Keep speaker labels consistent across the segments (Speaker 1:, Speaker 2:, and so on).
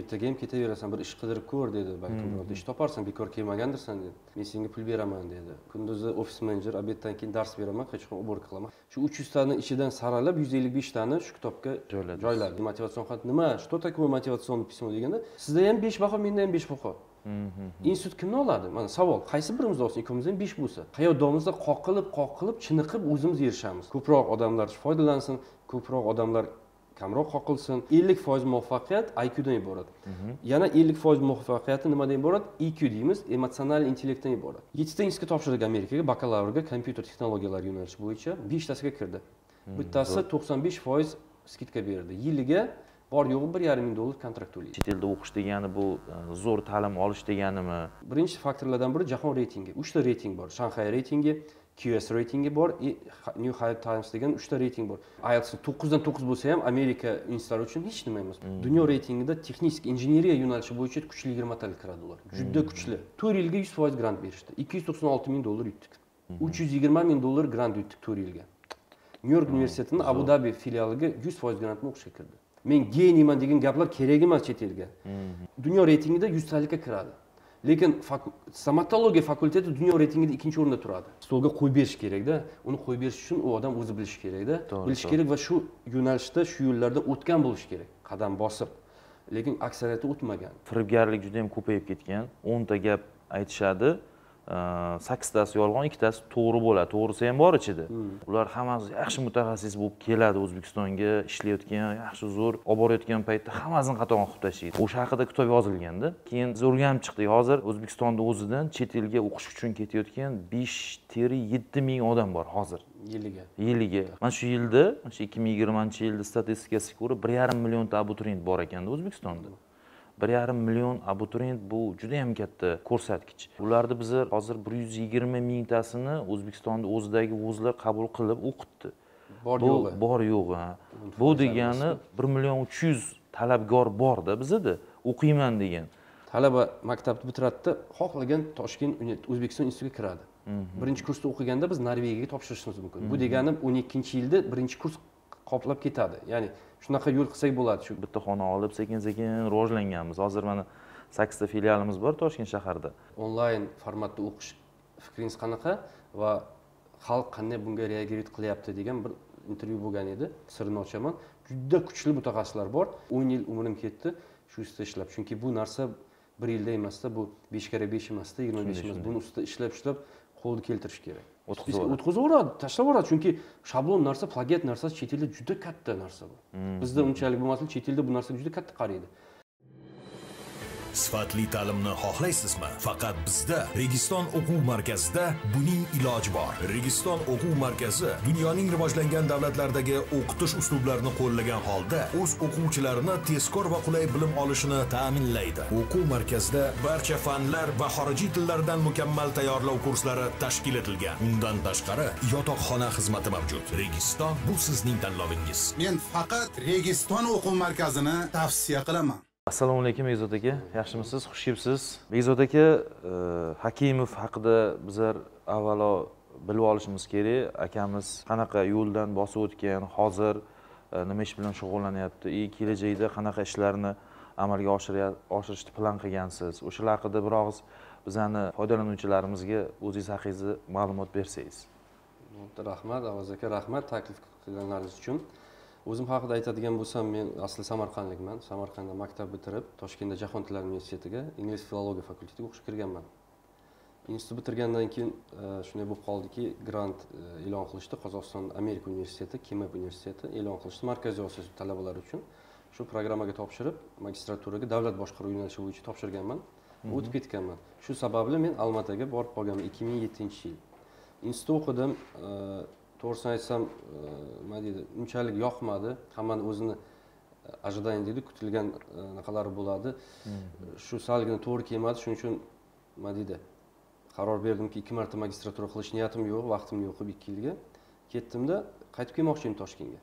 Speaker 1: ertaga ham ketaverasan bir ish qidirib ko'r dedi. Balkim birorta ish toparsan bekor kelmagandirsan dedi. Men senga pul beraman dedi. Kunduzi ofis menejer obeddan keyin dars beraman hech qachon уборка qilaman. Shu uch yuztani ichidan saralab yuz ellik beshtani shu kitobga
Speaker 2: Joyladingiz.
Speaker 1: joyladi motivatsion xat nima? Что такое мотивационное письмо deganda sizda ham besh baho menda ham besh baho. Institut kimni oladi? Mana savol. Qaysi birimiz olsin? Ikkovimizda ham besh bo'lsa. Hayotdomizda qoqilib qoqilib chiniqib o'zimiz erishamiz. Ko'proq odamlar foydalansin ko'proq odamlar kamroq qoqilsin. ellik foiz muvaffaqiyat iqdan iborat. Yana ellik foiz muvaffaqiyati nimadan iborat? Iq deymiz emotsional intellektdan iborat. Yettita institutga topshirdik amerikaga bakalavrga kompyuter texnologiyalari yo'nalishi bo'yicha beshtasiga kirdi. Bittasi to'qson besh foiz skidka berdi. Yiliga bor yo'g'i bir yarim ming dollar kontrakt to'laydi.
Speaker 2: Chet elda o'qish degani bu e, zo'r ta'lim olish deganimi?
Speaker 1: Birinchi faktorlardan biri jahon reytingi. Uchta reyting bor. Shanxay reytingi qs reytingi bor и new york times degan uchta reyting bor. Ielts to'qqizdan to'qqiz bo'lsa ham amerika institutlari uchun hech nima emas. Dunyo reytingida texnik injeneriya yo'nalishi bo'yicha kuchli yigirmatalik kiradi ular. Juda kuchli. To'rt yilga yuz foiz grant berishdi. Ikki yuz to'qson olti ming dollar yutdik. Uch yuz yigirma ming dollar grant yutdik to'rt yilga. Nyu york universitetini abu dabi filialiga yuz foiz grantni o'qishga kirdi. Men geniyman degan gaplar kerak emas chet elga. Dunyo reytingida yuztalikka kiradi lekin stomatologiya fakulteti dunyo reytingida ikkinchi o'rinda turadi. Stolga qo'yib berish kerakda uni qo'yib berish uchun u odam o'zi bilishi kerakda. Bilishi kerak va shu yo'nalishda shu yo'llarda o'tgan bo'lishi kerak qadam bosib. Lekin aksariyati o'tmagan.
Speaker 2: Firibgarlik juda yam ko'payib ketgan. O'nta gap aytishadi sakkiztasi yolg'on ikkitasi to'g'ri bo'ladi. To'g'risi ham bor ichida. Ular hammasi yaxshi mutaxassis bo'lib keladi o'zbekistonga ishlayotgan yaxshi zo'r olib borayotgan paytda hammasini qatorga qilib tashlaydi. O'sha haqida kitob yozilganda keyin biz o'rganib chiqdik hozir o'zbekistonni o'zidan chet elga o'qish uchun ketayotgan besh teri yetti ming odam bor hozir.
Speaker 1: Yiliga.
Speaker 2: Yiliga. Mana shu yilda mana shu ikki ming yigirmanchi yilda statistikasiga ko'ra bir yarim millionta abituriyent bor ekanda o'zbekistonda bir yarim million abituriyent bu juda yam katta ko'rsatkich. Ularni biz hozir bir yuz yigirma mingtasini o'zbekistonni o'zidagi vuzlar qabul qilib o'qitdi.
Speaker 1: Bor yo'g'i.
Speaker 2: bor yo'g'i bu degani bir million uch yuz talabgor borda bizada. O'qiyman degan.
Speaker 1: Talaba maktabni bitiradida xohlagan toshkent o'zbekiston institutiga kiradi. Birinchi kursda o'qiganda biz norvegiyaga topshirishimiz mumkin. Bu degani o'n ikkinchi yilda birinchi kurs qoplab ketadi. Ya'ni shunaqa yo'l qilsak bo'ladi shu.
Speaker 2: Bitta xona olib sekin sekin rivojlanganmiz. Hozir mana sakkizta filialimiz bor toshkent shaharida.
Speaker 1: Onlayn formatda o'qish fikringiz qanaqa va xalq qanday bunga reagirovать qilyapti degan bir intervyu bo'lgan edi. Sirini ochaman. Juda kuchli mutaxassislar bor. O'n yil umrim ketdi shu ustida ishlab. Chunki bu narsa bir yilda emasda bu besh karra besh emasda yigirma besh emas. Buni ustida ishlab ishlab qo'lni keltirish kerak
Speaker 2: O'tkazib yuboradi.
Speaker 1: o'tkazib yuboradi tashlab yuboradi chunki shablon narsa plagiat narsasi chet elda juda katta narsa bu. Bizda unchalik bo'lmasin chet elda bu narsaga juda katta qaraydi
Speaker 3: Sifatli ta'limni xohlaysizmi? Faqat bizda Registon o'quv markazida buning iloji bor. Registon o'quv markazi dunyoning rivojlangan davlatlaridagi o'qitish uslublarini qo'llagan holda o'z o'quvchilarini tezkor va qulay bilim olishini ta'minlaydi. O'quv markazida barcha fanlar va xorijiy tillardan mukammal tayyorlov kurslari tashkil etilgan. Undan tashqari, yotoqxona xizmati mavjud. Registon bu sizning tanlovingiz.
Speaker 4: Men faqat Registon o'quv markazini tavsiya qilaman.
Speaker 2: Assalomu alaykum bekzod aka. Yaxshimisiz? Xush kelibsiz bekzod aka e, hakimov haqida bizlar avvalo bilib olishimiz kerak. Akamiz qanaqa yo'ldan bosib o'tgan hozir e, nima ish bilan shug'ullanyapti? И kelajakda qanaqa ishlarni amalga oshirishni plan qilgansiz? O'shalar haqida bir og'iz bizani foydalanuvchilarimizga o'zingiz haqingizda ma'lumot bersangiz.
Speaker 1: Rahmat avaz aka rahmat taklif qilganlaringiz uchun. O'zim haqida aytadigan bo'lsam men asli samarqandlikman. Samarqandda maktab bitirib toshkentda jahon tillari universitetiga ingliz filologiya fakultetiga o'qishga kirganman. Institut bitirgandan keyin e, shunday bo'lib qoldiki grant e, e'lon qilishdi qozog'iston amerika universiteti kemep universiteti. E'lon qilishdi markaziy osiyo talabalari uchun. Shu programmaga topshirib magistraturaga davlat boshqaruvi yo'nalishi bo'yicha topshirganman. O'tib ketganman. Shu sababli men almataga borib qolganman ikki ming yettinchi yil. Institutda o'qidim e, to'g'risini aytsam e, nima deydi unchalik yoqmadi. Hammani o'zini ожидание deydi kutilgan e, anaqalari bo'ladi. Shu salgina to'g'ri kelmadi. Shuning uchun nima deydi qaror berdimki ikki marta magistratura qilish niyatim yo'q vaqtim yo'q ikki yilga. Ketdimda qaytib kelmoqchi edim toshkentga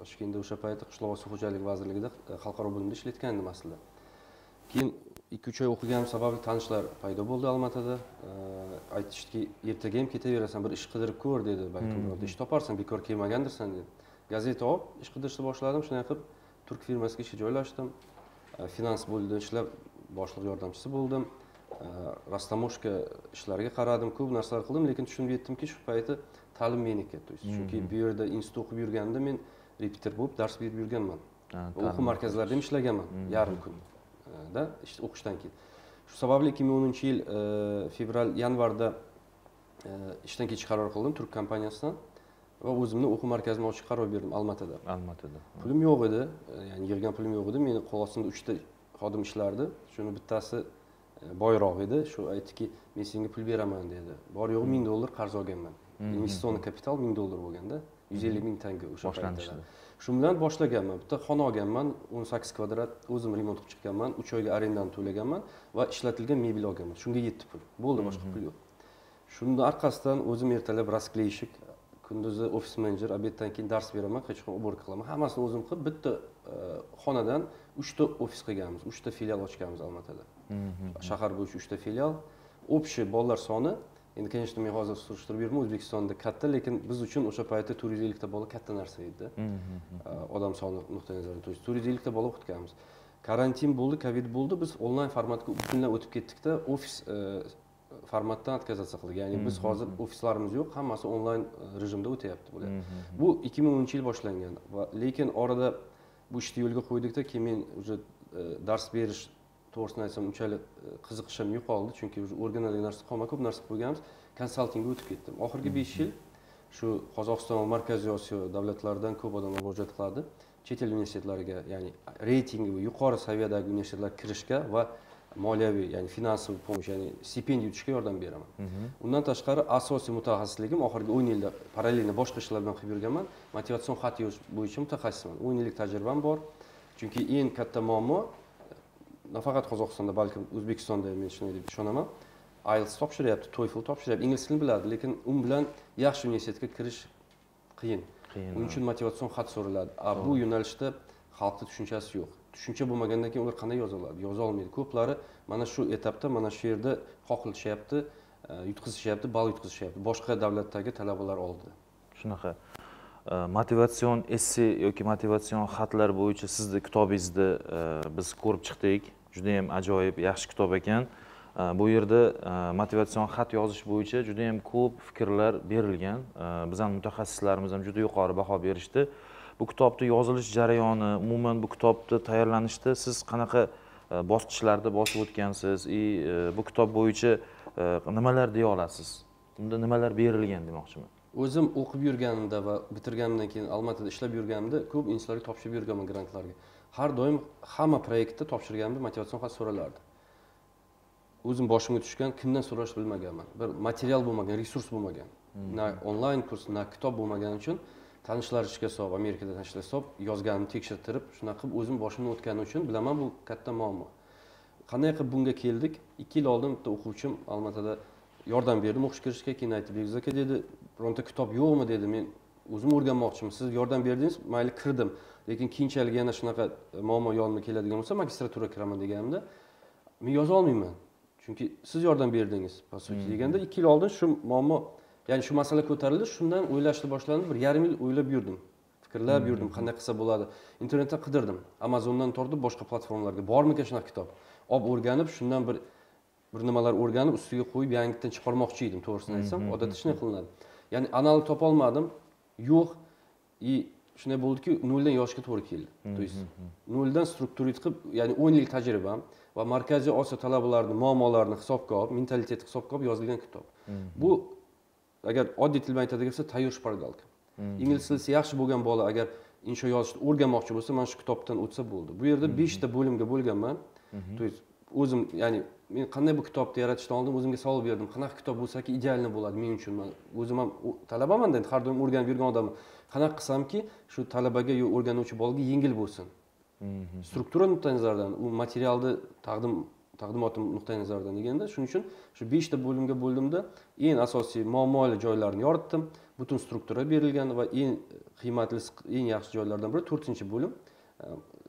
Speaker 1: toshkentda o'sha paytda qishloq va suv xo'jaligi vazirligida e, xalqaro bo'limda ishlayotgan edim aslida. Keyin ikki uch oy o'qiganim sababli tanishlar paydo bo'ldi olmaotada E, aytishdiki ertaga ham ketaverasan bir ish qidirib ko'r dedi balkim birorta ish toparsan bekor kelmagandirsan dedi. Gazeta olib ish qidirishni boshladim shunday qilib turk firmasiga ishga joylashdim. Finans bo'limida ishlab boshliq yordamchisi bo'ldim. Rastamoshka ishlariga qaradim ko'p narsalar qildim lekin tushunib yetdimki shu payti ta'lim meniki то есть chunki bu yerda institutda o'qib yurganimda men repetir bo'lib dars berib yurganman. O'quv markazlarida ham ishlaganman
Speaker 2: Mhm.
Speaker 1: yarim kun da ish- o'qishdan keyin shu sababli ikki ming o'ninchi yil fevral yanvarda ishdan ketish qaror qildim turk kompaniyasidan va o'zimni o'quv markazimni ochishga qaror berdim almatada
Speaker 2: almatada
Speaker 1: pulim yo'q edi ya'ni yig'gan pulim yo'q edi meni qo'l ostimda uchta xodim ishlardi shuni bittasi boyroq edi shu aytdiki men senga pul beraman dedi bor yo'g'i ming dollar qarz olganman investitsion kapital ming dollar bo'lganda yuz ellik ming tanga o'sha
Speaker 2: boshlanishda
Speaker 1: paytda shu bilan boshlaganman. Bitta xona olganman o'n sakkiz kvadrat o'zim remont qilib chiqqanman uch oyga arendani to'laganman va ishlatilgan mebel olganman. Shunga yetdi pul. Bo'ldi boshqa pul yo'q. Shuni orqasidan o'zim ertalab raskleyshik kunduzi ofis menejer obeddan keyin dars beraman qachon уборка qilaman. Hammasini o'zim qilib bitta e, xonadan uchta ofis qilganmiz uchta filial ochganmiz almatada. Shahar bo'yicha uchta filial. Общий bolalar soni endi конечно men hozir surishtirib yuribman o'zbekistonda katta lekin biz uchun o'sha paytda to'rt yuz ellikta bola katta narsa edi. E, odam soni nuqtai nazaridan то есть to'rt yuz ellikta bola o'qitganmiz. Karantin bo'ldi covid bo'ldi biz onlayn formatga butunlay o'tib ketdikda ofis e, formatdan отказаться qildik. Ya'ni biz hozir ofislarimiz yo'q hammasi onlayn e, rejimda o'tyapti bular bu ikki ming o'ninchi yil boshlangan va lekin orada bu ishni yo'lga qo'ydikda keyin men уже e, dars berish to'g'risini aytsam unchalik e, qiziqishim yo'qoldi. Chunki уже o'rganadigan narsa qolmadi ko'p narsa qo'yganmiz konsaltingga o'tib ketdim. Oxirgi besh yil shu qozog'iston va markaziy osiyo davlatlaridan ko'p odamlar murojaat qiladi. Chet el universitetlariga ya'ni reytingi yuqori saviyadagi universitetlarga kirishga va moliyaviy ya'ni finansiy помощь ya'ni stipendiya yutishga yordam beraman. Undan tashqari asosiy mutaxassisligim oxirgi o'n yilda parallelno boshqa ishlar bilan qilib yurganman. Motivatsion xat yozish bo'yicha mutaxassisman. O'n yillik tajribam bor. Chunki eng katta muammo nafaqat qozog'istonda balkim o'zbekistonda ham men shunday deb ishonaman. Ielts topshiryapti toefl topshiryapti ingliz tilini biladi lekin u bilan yaxshi universitetga kirish qiyin.
Speaker 2: Qiyin
Speaker 1: uning uchun motivatsion xat so'raladi a bu yo'nalishda xalqda tushunchasi yo'q. Tushuncha bo'lmagandan keyin ular qanday yoza oladi yoza olmaydi ko'plari mana shu etapda mana shu yerda qoqilishyapti e, yutqizishyapti ball yutqizishyapti. Boshqa davlatdagi talabalar oldida
Speaker 2: shunaqa. E, motivatsion esse yoki motivatsion xatlar bo'yicha sizni kitobingizni e, biz ko'rib chiqdik judayam ajoyib yaxshi kitob ekan. Bu yerda e, motivatsion xat yozish bo'yicha judayam ko'p fikrlar berilgan. Bizani mutaxassislarimiz ham juda yuqori baho berishdi. Bu kitobni yozilish jarayoni umuman bu kitobni tayyorlanishda siz qanaqa e, bosqichlarda bosib o'tgansiz? И e, bu kitob bo'yicha nimalar deya olasiz? Unda nimalar berilgan demoqchiman.
Speaker 1: O'zim o'qib yurganimda va bitirganimdan keyin almatada ishlab yurganimda ko'p institutlarga topshirib yurganman grantlarga. Har doim hamma proyektda topshirganimda motivatsion xat so'ralardi. O'zim boshimga tushgan kimdan so'rashni bilmaganman. Bir material bo'lmagan resurs bo'lmagan. Na onlayn kurs na kitob bo'lmagani uchun tanishlar ichga solib amerikada tanishlar solib yozganimni tekshirtirib shunaqa qilib o'zim boshimdan o'tgani uchun bilaman bu katta muammo. Qanday qilib bunga keldik? Ikki yil oldin bitta o'quvchim almatada yordam berdim o'qishga kirishga keyin aytdi beguz aka dedi bironta kitob yo'qmi? dedi. Men o'zim o'rganmoqchiman siz yordam berdingiz mayli kirdim lekin keyinchalik yana shunaqa muammo yonimga keladigan bo'lsa magistraturaga kiraman deganimda men yoza olmayman. Chunki siz yordam berdingiz по сути deganda ikki yil oldin shu muammo ya'ni shu masala ko'tarildi shundan o'ylashni boshladim bir yarim yil o'ylab yurdim fikrlab yurdim qanday qilsa bo'ladi. Internetdan qidirdim amazondan tortib boshqa platformalarga bormikan shunaqa kitob? Olib o'rganib shundan bir bir nimalar o'rganib ustiga qo'yib yangidan chiqarmoqchi edim to'g'risini aytsam odatda shunday qilinadi. Ya'ni analog topolmadim yo'q и shunday bo'ldiki noldan yozishga to'g'ri keldi. То есть noldan strukturit qilib ya'ni o'n yillik tajribam va markaziy osiyo talabalarini muammolarini hisobga olib mentalitetni hisobga olib yozilgan kitob. Bu agar oddiy til bilan aytadigan bo'lsa tayyor shpargalka ingliz tilisi yaxshi bo'lgan bola agar insho yozishni o'rganmoqchi bo'lsa mana shu kitobdan o'tsa bo'ldi. Bu yerda beshta bo'limga bo'lganman. То есть o'zim ya'ni men qanday bu kitobni yaratishdan oldin o'zimga savol berdim. Qanaqa kitob bo'lsaki idealniy bo'ladi men uchun. Man o'zim ham talabamanda endi har doim o'rganib yurgan odamman qanaqa qilsamki shu talabaga yo o'rganuvchi bolaga yengil bo'lsin. Struktura nuqtai nazaridan u materialni taqdim taqdimoti nuqtai nazaridan deganda shuning uchun shu beshta bo'limga bo'ldimda eng asosiy muammoli joylarni yoritdim. Butun struktura berilgan va eng qiymatli eng yaxshi joylardan biri to'rtinchi bo'lim. E,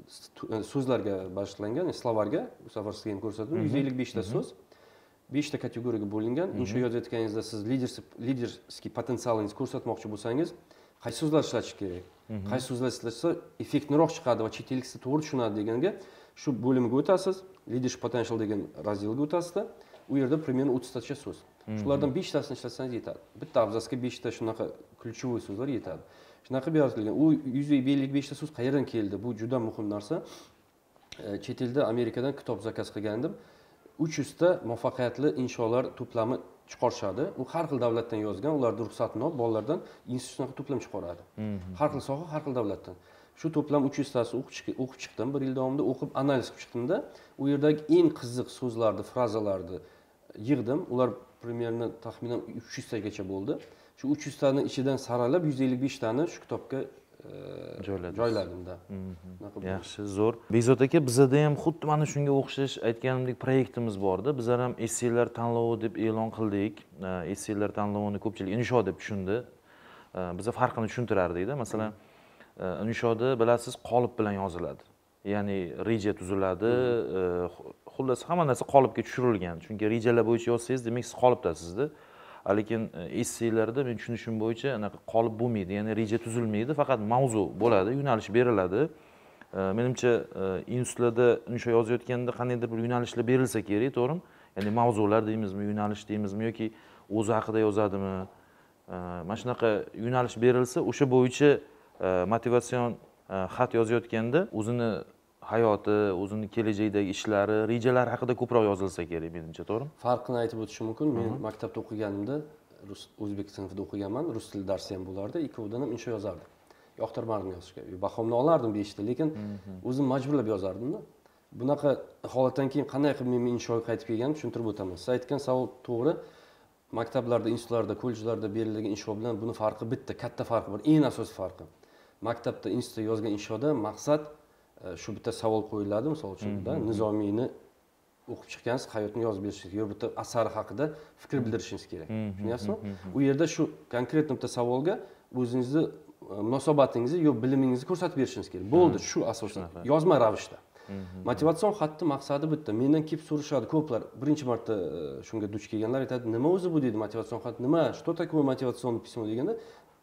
Speaker 1: st- so'zlarga bag'ishlangan slovarga bu safar sizga ham ko'rsatdim. Yuz ellik beshta so'z. Beshta kategoriyaga bo'lingan. Insho yozayotganingizda siz liderskiy potensialingizni ko'rsatmoqchi bo'lsangiz qaysi so'zlar ishlatish kerak? Qaysi so'zlar ishlatsa effektliroq chiqadi va chet ellikisi to'g'ri tushunadi deganga shu bo'limga o'tasiz. Leadership potential degan razdelga o'tasizda. U yerda примерно o'ttiztacha so'z. Shulardan beshtasini ishlatsangiz yetadi. Bitta abzasga beshta shunaqa ключевой so'zlar yetadi. Shunaqa qilib yoritilgan u yuz ellik beshta so'z qayerdan keldi? Bu juda muhim narsa. E, chet elda amerikadan kitob zakaz qilgan edim uch yuzta muvaffaqiyatli insholar to'plami chiqarishadi. U har xil davlatdan yozgan ularni ruxsatini olib bolalardan institut shunaqa to'plam chiqaradi. Har xil soha har xil davlatdan. Shu to'plam uch yuztasini o'qib chiqdim bir yil davomida o'qib analiz qilib chiqdimda. U yerdagi eng qiziq so'zlarni frazalarni yig'dim. Ular примерно taxminan uch yuztagacha bo'ldi. Shu uch yuztani ichidan saralab yuz ellik beshtani shu kitobga
Speaker 2: joyladingiz
Speaker 1: joyladimda
Speaker 2: yaxshi zo'r. Bekzod aka bizada ham xuddi mana shunga o'xshash aytganimdek proyektimiz borda bizlar ham esseylar tanlovi deb e'lon qildik. Esseylar tanlovini ko'pchilik insho deb tushundi. Biza farqini tushuntirardikda masalan inshoda bilasiz qolip bilan yoziladi. Ya'ni reja tuziladi. Xullas hamma narsa qolipga tushirilgan. Chunki rejalar bo'yicha yozsangiz demak siz qolipdasizda lekin esselarda esseylarda men tushunishim bo'yicha anaqa qolib bo'lmaydi. Ya'ni reja tuzilmaydi faqat mavzu bo'ladi yo'nalish beriladi. E, menimcha e, institutlarda insho yozayotganda qandaydir bir yo'nalishlar berilsa kerak to'g'rimi? Ya'ni mavzular deymizmi yo'nalish deymizmi yoki o'zi haqida yozadimi? E, mana shunaqa yo'nalish berilsa o'sha bo'yicha motivatsion xat yozayotganda o'zini hayoti o'zini kelajakdagi ishlari rejalari haqida ko'proq yozilsa kerak menimcha to'g'rimi?
Speaker 1: Farqini aytib o'tishim mumkin. Men maktabda o'qiganimda rus o'zbek sinfida o'qiganman rus tili darsi ham bo'lardi ikkovidan ham insho yozardim. Yoqtirmardim yozishga. Bahomni olardim beshta lekin o'zim majburlab yozardimda. Bunaqa holatdan keyin qanday qilib men inshoga qaytib kelganimni tushuntirib o'taman. Siz aytgan savol to'g'ri. Maktablarda institutlarda kollejlarda berilgan insho bilan buni farqi bitta katta farqi bor eng asosiy farqi. Maktabda institutda yozgan inshoda maqsad shu bitta savol qo'yiladi misol uchun nizomiyni o'qib chiqqansiz hayotni yozib berishingiz yo bitta asari haqida fikr bildirishingiz kerak. Tushunyapsizmi u yerda shu konkretно bitta savolga o'zingizni e, munosabatingizni yo bilimingizni ko'rsatib berishingiz kerak. Bo'ldi shu asosda yozma ravishda. Motivatsion xatni maqsadi bitta. Mendan kelib so'rashadi ko'plar birinchi marta e, shunga duch kelganlar aytadi nima o'zi bu? deydi motivatsion xat nima? Что такое мотивационное письмо? deganda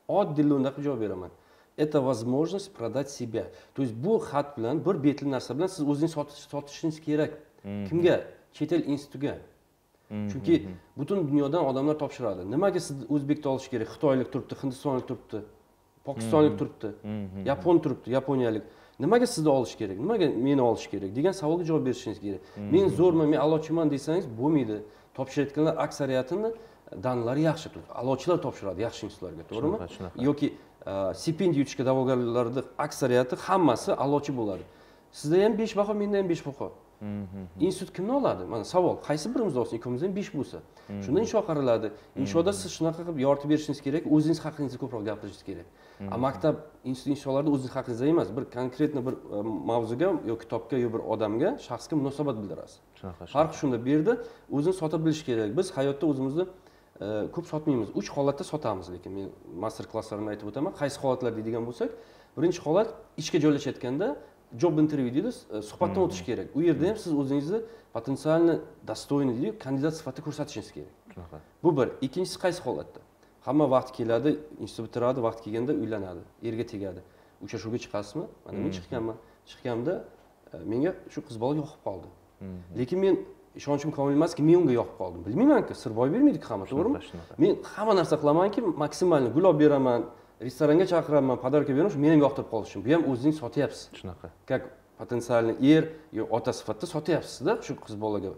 Speaker 1: oddiy lo'nda qilib javob beraman это возможность продать себя. То есть bu xat bilan bir betli narsa bilan siz o'zingizni sotishingiz kerak. Kimga? Chet el institutiga chunki butun dunyodan odamlar topshiradi. Nimaga sizni o'zbekni olish kerak? Xitoylik turibdi hindistonlik turibdi pokistonlik turibdi yapon turibdi yaponiyalik nimaga sizni olish kerak? Nimaga meni olish kerak? degan savolga javob berishingiz kerak. Men zo'rman men a'lochiman desangiz bo'lmaydi. Topshirayotganlar aksariyatini danlari yaxshi a'lochilar topshiradi yaxshi institutlarga to'g'rimi? Yoki stipendiya yutishga da'vogarlarni aksariyati hammasi a'lochi bo'ladi sizda ham besh baho menda ham besh baho institut kimni oladi mana savol qaysi birimiz olsin ikkovimizda ham besh bo'lsa shunda insho qaraladi inshoda siz shunaqa qilib yoritib berishingiz kerak o'zingiz haqingizda ko'proq gapirishingiz kerak a maktab institut insholarda o'zingiz haqingizda emas bir konkretno bir mavzuga yo kitobga yo bir odamga shaxsga munosabat bildirasiz shunaqa farq shunda bu yerda o'zini sota bilish kerak biz hayotda o'zimizni ko'p sotmaymiz. Uch holatda sotamiz lekin men master klasslarimda aytib o'taman. Qaysi holatlar deydigan bo'lsak birinchi holat ishga joylashayotganda job intervyu deydi e, suhbatdan o'tish hmm. kerak. U yerda ham siz o'zingizni potensialni достойный deydiyu kandidat sifatida ko'rsatishingiz kerak. Shunaqa bu bir. Ikkinchisi qaysi holatda? Hamma vaqt keladi institut bitiradi vaqt kelganda uylanadi erga tegadi. Uchrashuvga chiqasizmi? Mana men hmm. chiqqanman chiqqanimda e, menga shu qiz bola yoqib qoldi. Hmm. lekin men ishonchim komil emaski men unga yoqib qoldim bilmaymanku sir boy bermaydiku hamma to'g'rimi men hamma narsa qilamanki maksimalniy gul olib beraman restoranga chaqiraman podarka beraman shu meni ham yoqtirib qolish uchun bu ham o'zingiz sotyapsiz
Speaker 2: shunaqa
Speaker 1: как potensialniy er yo ota sifatida sotyapsizda shu qiz bolaga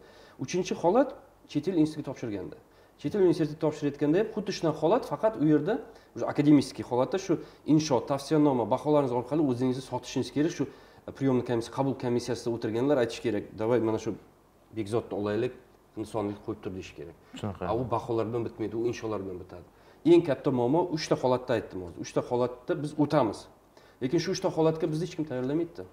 Speaker 1: uchinchi holat chet el institutiga topshirganda chet el universitetiga topshirayotganda ham xuddi shunaqa holat faqat u yerda уже akademический holatda shu insho tavsiyanoma baholaringiz orqali o'zingizni sotishingiz kerak shu приемный комиссия qabul komissiyasida o'tirganlar aytishi kerak. Давай mana shu bekzodni olaylik insonlik qo'yib tur deyish kerak.
Speaker 2: Shunaqa.
Speaker 1: U baholar bilan bitmaydi u insholar bilan bitadi. Eng katta muammo uchta holatda aytdim hozir. Uchta holatda biz o'tamiz. Lekin shu uchta holatga bizni hech kim tayyorlamaydida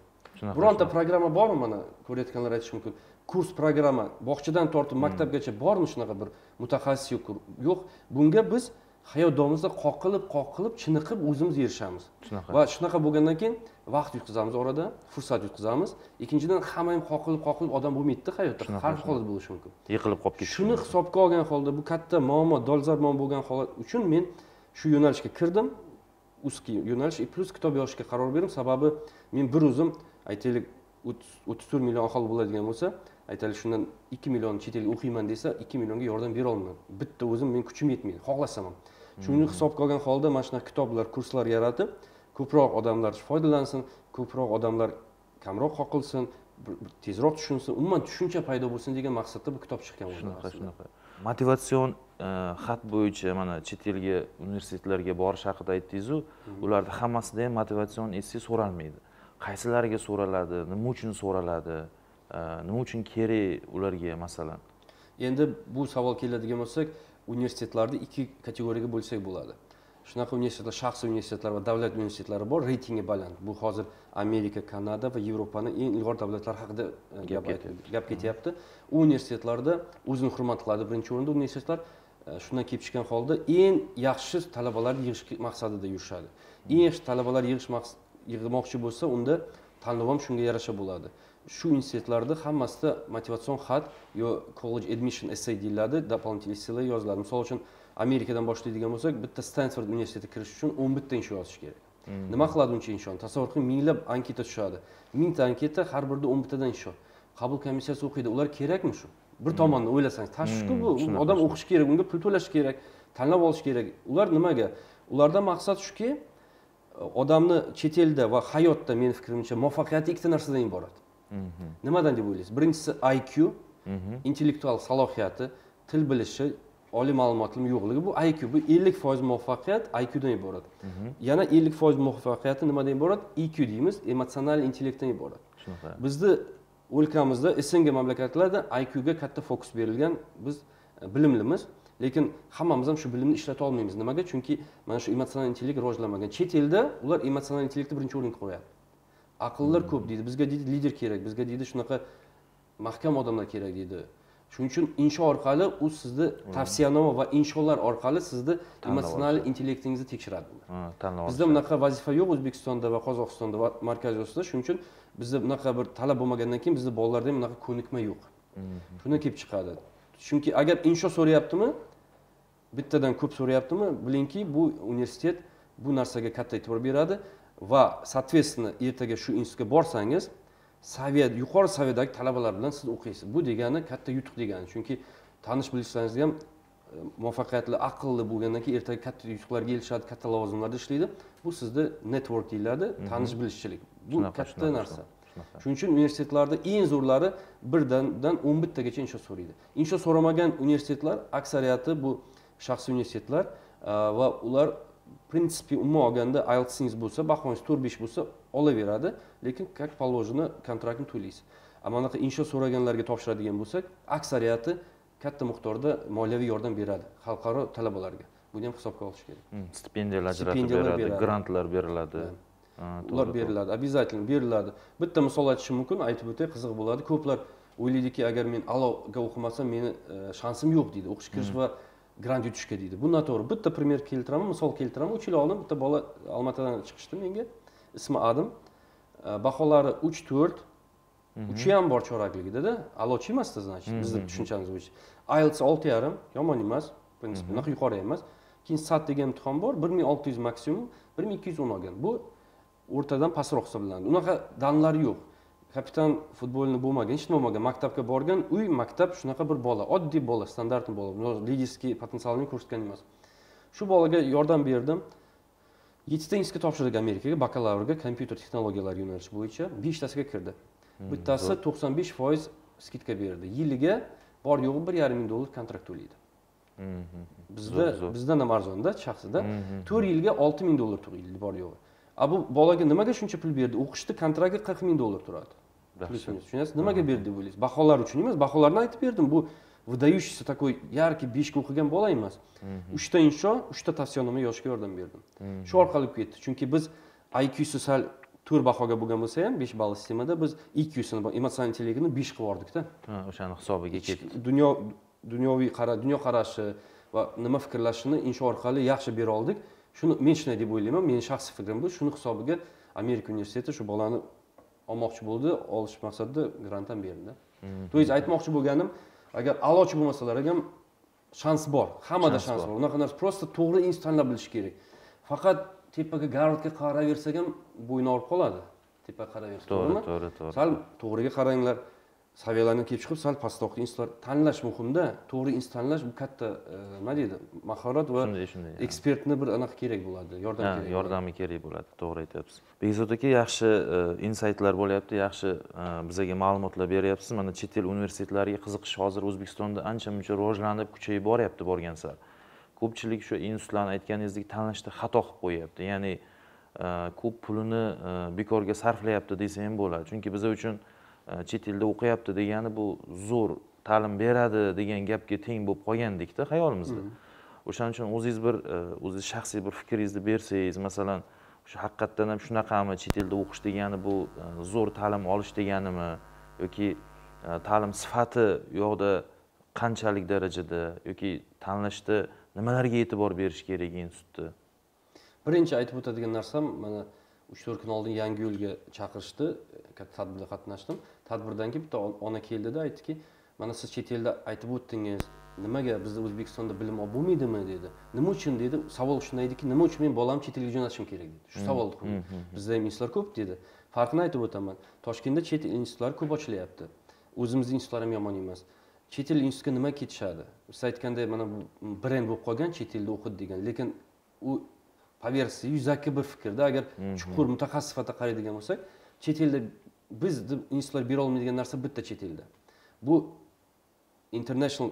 Speaker 1: bironta programma bormi mana ko'rayotganlar aytishi mumkin? Kurs programma bog'chadan tortib maktabgacha bormi shunaqa bir mutaxassis yo'q bunga biz hayot davomida qoqilib qoqilib chiniqib o'zimiz erishamiz.
Speaker 2: Shunaqa.
Speaker 1: Va shunaqa bo'lgandan keyin vaqt yutqazamiz orada fursat yutqazamiz. Ikkinchidan hamma ham qoqilib qoqilib odam bo'lmaydida hayotda har xil holat bo'lishi mumkin.
Speaker 2: Yiqilib qolib ketishi
Speaker 1: shuni hisobga olgan holda bu katta muammo dolzarb bo'lgan holat uchun men shu yo'nalishga kirdim. Узкий yo'nalish plus kitob yozishga qaror berdim. Sababi men bir o'zim aytaylik o'ttiz to'rt million aholi bo'ladigan bo'lsa aytaylik shundan ikki million chet elga o'qiyman desa ikki millionga yordam berolmayman bitta o'zim men kuchim yetmaydi xohlasam ham shuni hisobga olgan holda mana shunaqa kitoblar kurslar yaratib ko'proq odamlar foydalansin ko'proq odamlar kamroq qoqilsin tezroq tushunsin umuman tushuncha paydo bo'lsin degan maqsadda bu kitob chiqqan
Speaker 2: shunaqa shunaqa. Motivatsion e, xat bo'yicha mana chet elga universitetlarga borish haqida aytdingizu ularda hammasida ham motivatsion esse so'ralmaydi. Qaysilariga so'raladi nima uchun so'raladi e, nima uchun kerak ularga masalan?
Speaker 1: Endi bu savol keladigan bo'lsak universitetlarni ikki kategoriyaga bo'lsak bo'ladi shunaqa universitetlar shaxsiy universitetlar va davlat universitetlari bor reytingi baland. Bu hozir amerika kanada va yevropani eng ilg'or davlatlari haqida e, gap ketyapti. U universitetlarda o'zini hurmat qiladi birinchi o'rinda universitetlar e, shundan kelib chiqqan holda eng yaxshi talabalarni yig'ish maqsadida yurishadi. Eng yaxshi talabalar yig'ish yig'moqchi bo'lsa unda tanlov ham shunga yarasha bo'ladi. Shu institutlarda hammasida motivatsion xat yo college admission essay deyiladi дополнительный essaylar yoziladi. Misol uchun amerikadan boshlaydigan bo'lsak bitta stanford universitetiga kirish uchun o'n bitta insho yozish kerak. Nima qiladi uncha inshoni tasavvur qiling minglab anketa tushadi. Mingta anketa har birida o'n bittadan insho qabul komissiyasi o'qiydi. Ular kerakmi shu? Bir tomondan o'ylasangiz. Tashvishku bu u
Speaker 2: shunaqa,
Speaker 1: odam o'qishi kerak unga pul to'lash kerak tanlab olish kerak. Ular nimaga? Ulardan maqsad shuki odamni chet elda va hayotda meni fikrimcha muvaffaqiyati ikkita narsadan iborat. Nimadan deb o'ylaysiz? Birinchisi iq intellektual salohiyati til bilishi oliy ma'lumotli yo'qligi bu iq bu ellik foiz muvaffaqiyat iqdan iborat. Yana ellik foiz muvaffaqiyati nimadan iborat? Iq deymiz emotsional intellektdan iborat.
Speaker 2: Shunaqa
Speaker 1: bizni o'lkamizda sng mamlakatlarda iqga katta fokus berilgan biz e, bilimlimiz. Lekin hammamiz ham shu bilimni ishlata olmaymiz. Nimaga? Chunki mana shu emotsional intellekt rivojlanmagan. Chet elda ular emotsional intellektni birinchi o'ringa qo'yadi. Aqllar ko'p deydi. Bizga deydi lider kerak bizga deydi shunaqa mahkam odamlar kerak deydi shuning uchun insho orqali u sizni tavsiyanoma va insholar orqali sizni emotsional intellektingizni tekshiradi.
Speaker 2: Tanlov
Speaker 1: bizda bunaqa vazifa yo'q o'zbekistonda va qozog'istonda va markaziy osiyoda shuning uchun bizda bunaqa bir talab bo'lmagandan keyin bizni bolalarda ham bunaqa ko'nikma yo'q. Shundan kelib chiqadi. Chunki agar insho so'rayaptimi bittadan ko'p so'rayaptimi bilingki bu universitet bu narsaga katta e'tibor beradi va soответственно ertaga shu institutga borsangiz saviya yuqori saviyadagi talabalar bilan siz o'qiysiz. Bu degani katta yutuq degani. Chunki tanish bilishlaringizga ham e, muvaffaqiyatli aqlli bo'lgandan keyin ertaga katta yutuqlarga erishadi katta lavozimlarda ishlaydi. Bu sizda network deyiladi tanish bilishchilik. Bu katta narsa. shuning uchun universitetlarda eng zo'rlari birdandan o'n bittagacha insho so'raydi. Insho so'ramagan universitetlar aksariyati bu shaxsiy universitetlar e, va ular принципе umuman olganda ieltsingiz bo'lsa bahongiz to'rt besh bo'lsa olaveradi lekin как положено kontraktni to'laysiz mana bunaqa insho so'raganlarga topshiradigan bo'lsak aksariyati katta miqdorda moliyaviy yordam beradi xalqaro talabalarga buni ham hisobga olish kerak
Speaker 2: stipendiyalar ajratib beradi grantlar beriladi
Speaker 1: ular beriladi обязательно beriladi bitta misol aytishim mumkin aytib o'tay qiziq bo'ladi ko'plar o'ylaydiki agar men aloga o'qimasam meni shansim yo'q deydi o'qishga kirish va grant yutishga deydi. Bu noto'g'ri. Bitta пример keltiraman misol keltiraman uch yil oldin bitta bola olmaotadan chiqishdi menga. Ismi adim. E, baholari uch to'rt uchi ham bor chorakligidada. Alochi emasda значит bizni tushunchamiz bo'yicha ielts olti yarim yomon emas. Принципе unaqa yuqori emas. Keyin sat degan imtihon bor. bir ming olti yuz maksimum bir ming ikki yuz o'n olgan. Bu o'rtadan pastroq hisoblanadi. Unaqa danlari yo'q kapitan futbolni bo'lmagan hech nima bo'lmagan maktabga borgan uy maktab shunaqa bir bola oddiy bola standartniy bola liderskiy potensialini ko'rsatgan emas. Shu bolaga yordam berdim. Yettita institutga topshirdik amerikaga bakalavrga kompyuter texnologiyalari yo'nalishi bo'yicha beshtasiga kirdi. Bittasi to'qson besh foiz skidka berdi. Yiliga bor yo'g'i bir yarim ming dollar kontrakt to'laydi.
Speaker 2: Mhm.
Speaker 1: bizda
Speaker 2: Zo'r, zo'r.
Speaker 1: bizdan ham arzonda? Shaxsida to'rt yilga olti ming dollar to'laydi bor yo'g'i. A bu bolaga nimaga shuncha pul berdi? O'qishni kontrakti qirq ming dollar turadi
Speaker 2: Dahshat.
Speaker 1: minus. tushunasiz nimaga berdi deb o'ylaysiz baholar uchun emas baholarni aytib berdim bu выдающийся такой яркий beshga o'qigan bola emas uchta insho uchta tavsiyanoma yozishga yordam berdim shu orqali ketdi chunki biz iqsi sal to'rt bahoga bo'lgan bo'lsa ham besh balli sistemada biz iqsini emotsional intellektini besh qilib yubordikda
Speaker 2: Ha, o'shani hisobiga ketdi
Speaker 1: dunyo dunyoviy qara dunyoqarashi va nima fikrlashini insho orqali yaxshi bera oldik shuni men shunday deb o'ylayman meni shaxsiy fikrim bu shuni hisobiga amerika universiteti shu bolani olmoqchi bo'ldi olish maqsadida grant ham berdi то есть aytmoqchi bo'lganim agar a'lochi bo'lmasalar ham shans bor hammada
Speaker 2: Shans bor.
Speaker 1: unaqa narsa просто to'g'ri institut tanlab bilish kerak. Faqat tepaga garvardga qaraversak ham bo'yni og'rib qoladi. Tepaga qaraverasiz
Speaker 2: to'g'ri
Speaker 1: to'g'rimi?
Speaker 2: to'g'ri to'g'ri.
Speaker 1: Sal to'g'riga qaranglar saviyalarni kelib chiqib sal pastroqqa institutlar tanlash muhimda. To'g'ri institut tanlash bu katta e, nima deydi mahorat va
Speaker 2: shunday shunday
Speaker 1: ekspertni bir anaqa kerak bo'ladi yordam kerak
Speaker 2: yordami kerak bo'ladi to'g'ri aytyapsiz. Bekzod aka yaxshi insaytlar bo'lyapti yaxshi e, bizga ma'lumotlar beryapsiz. Mana chet el universitetlariga qiziqish hozir o'zbekistonda ancha muncha rivojlanib kuchayib boryapti borgan sari. Ko'pchilik shu institutlarni aytganingizdek tanlashda xato qilib qo'yyapti. Ya'ni e, ko'p pulini e, bekorga sarflayapti desa ham bo'ladi. Chunki biza uchun e, chet elda o'qiyapti degani bu zo'r ta'lim beradi degan gapga teng bo'lib qolgandekda xayolimizda. O'shaning uchun o'zingiz bir o'zingiz shaxsiy bir fikringizni bersangiz masalan shu haqiqatdan ham shunaqami chet elda o'qish degani bu zo'r ta'lim olish deganimi yoki ta'lim sifati u yoqda qanchalik darajada yoki tanlashda nimalarga e'tibor berish kerak institutda?
Speaker 1: Birinchi aytib o'tadigan narsam mana uch to'rt kun oldin yangi yo'lga chaqirishdi. Katta tadbirda qatnashdim tadbirdan keyin bitta ona keldida aytdiki mana siz chet elda aytib o'tdingiz nimaga bizda o'zbekistonda bilim olib bo'lmaydimi? dedi. Nima uchun? dedi. Savol shunday ediki nima uchun men bolamni chet elga jo'natishim kerak? dedi. Shu savolni qo'ydi bizda ham institutlar ko'p dedi. Farqini aytib o'taman. Toshkentda chet el institutlari ko'p ochilyapti. O'zimizni institutlar ham yomon emas. Chet el institutga nima ketishadi? Siz aytgandek mana bu brend bo'lib qolgan chet elda o'qidi degan. Lekin u поверхностный yuzaki bir fikrda agar chuqur mutaxassis sifatida qaraydigan bo'lsak chet elda biz institutlar bera olmaydigan narsa bitta chet elda. Bu international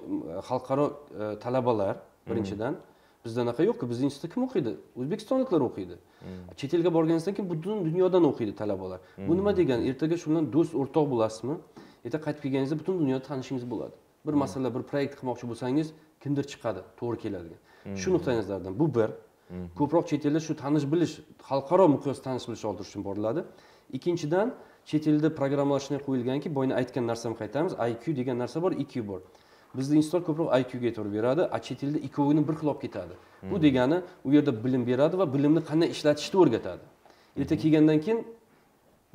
Speaker 1: xalqaro e, talabalar birinchidan bizda anaqa yo'qku bizni institutda kim o'qiydi? O'zbekistonliklar o'qiydi. Chet elga borganingizdan keyin butun dunyodan o'qiydi talabalar. Bu nima degani ertaga shu bilan do'st o'rtoq bo'lasizmi? Erta qaytib kelganingizda butun dunyoda tanishingiz bo'ladi. Bir masala bir proyekt qilmoqchi bo'lsangiz kimdir chiqadi to'g'ri keladigan shu nuqtai nazardan bu bir. Ko'proq chet elda shu tanish bilish xalqaro miqyosda tanish bilish oltirish uchun boriladi. Ikkinchidan chet elda programmalar shunday qo'yilganki boya aytgan narsamga qaytamiz iq degan narsa bor iq bor. Bizda institutlar ko'proq iqga e'tibor beradi a chet elda ikkovini bir xil olib ketadi. Bu degani u yerda bilim beradi va bilimni qanday ishlatishni o'rgatadi. Erta kelgandan keyin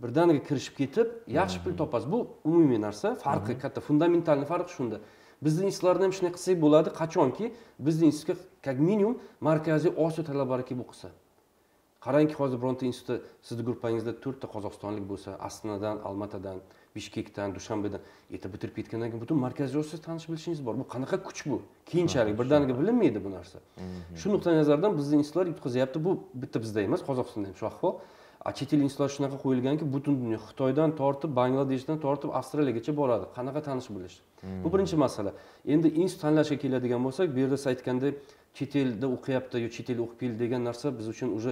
Speaker 1: birdaniga kirishib ketib yaxshi pul topasiz. Bu umumiy narsa farqi katta fundamentalniy farqi shunda. Bizni institutlarda ham shunday qilsak bo'ladi qachonki bizni institutga как minimum markaziy osiyo talabalari kelib o'qisa qarangki hozir bironta institutda sizni gruppangizda to'rtta qozog'istonlik bo'lsa astanadan almatadan bishkekdan dushanbedan erta bitirib ketgandan keyin butun markaziy osiyo tanish bilishingiz bor. Bu qanaqa kuch bu? Keyinchalik birdaniga bilinmaydi bu narsa. Shu nuqtai nazardan bizni institutlar yutqazyapti. Bu bitta bizda emas qozog'istonda ham shu ahvol. A chet el institutlar shunaqa qo'yilganki butun dunyo xitoydan tortib bangladeshdan tortib avstraliyagacha boradi. Qanaqa tanish bilish bu birinchi masala. Endi institut tanlashga keladigan bo'lsak bu yerda siz aytgandek chet elda o'qiyapti yo chet elda o'qib keldi degan narsa biz uchun уже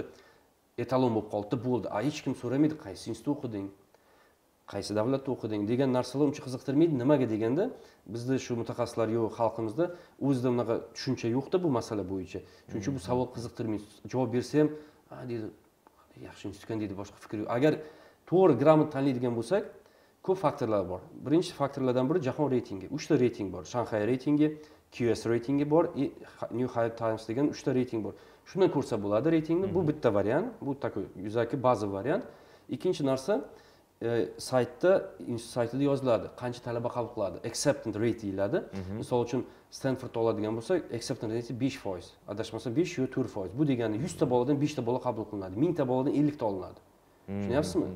Speaker 1: etalon bo'lib qoldida bo'ldi a hech kim so'ramaydi qaysi institutda o'qiding qaysi davlatda o'qiding degan narsalar uncha qiziqtirmaydi nimaga deganda bizda shu mutaxassislar yo'q xalqimizda o'zida unaqa tushuncha yo'qda bu masala bo'yicha shuning uchun bu savol qiziqtirmaydi javob bersa ham a deydi yaxshi institut ekan deydi boshqa fikr yo'q agar to'g'ri gрамотно tanlaydigan bo'lsak ko'p faktorlar bor birinchi faktorlardan biri jahon reytingi uchta reyting bor shanxay reytingi qs reytingi bor и new york times degan uchta reyting bor shundan ko'rsa bo'ladi reytingni. Bu bitta variant. Bu такой yuzaki bazaviy variant. Ikkinchi narsa e, saytda institut saytida yoziladi. Qancha talaba qabul qiladi? Acceptance rate deyiladi. Misol uchun stenfordda oladigan bo'lsak acceptance rate besh foiz. Adashmasam besh yo to'rt foiz. Bu degani yuzta boladan beshta bola qabul qilinadi. Mingta boladan ellikta olinadi. Tushunyapsizmi?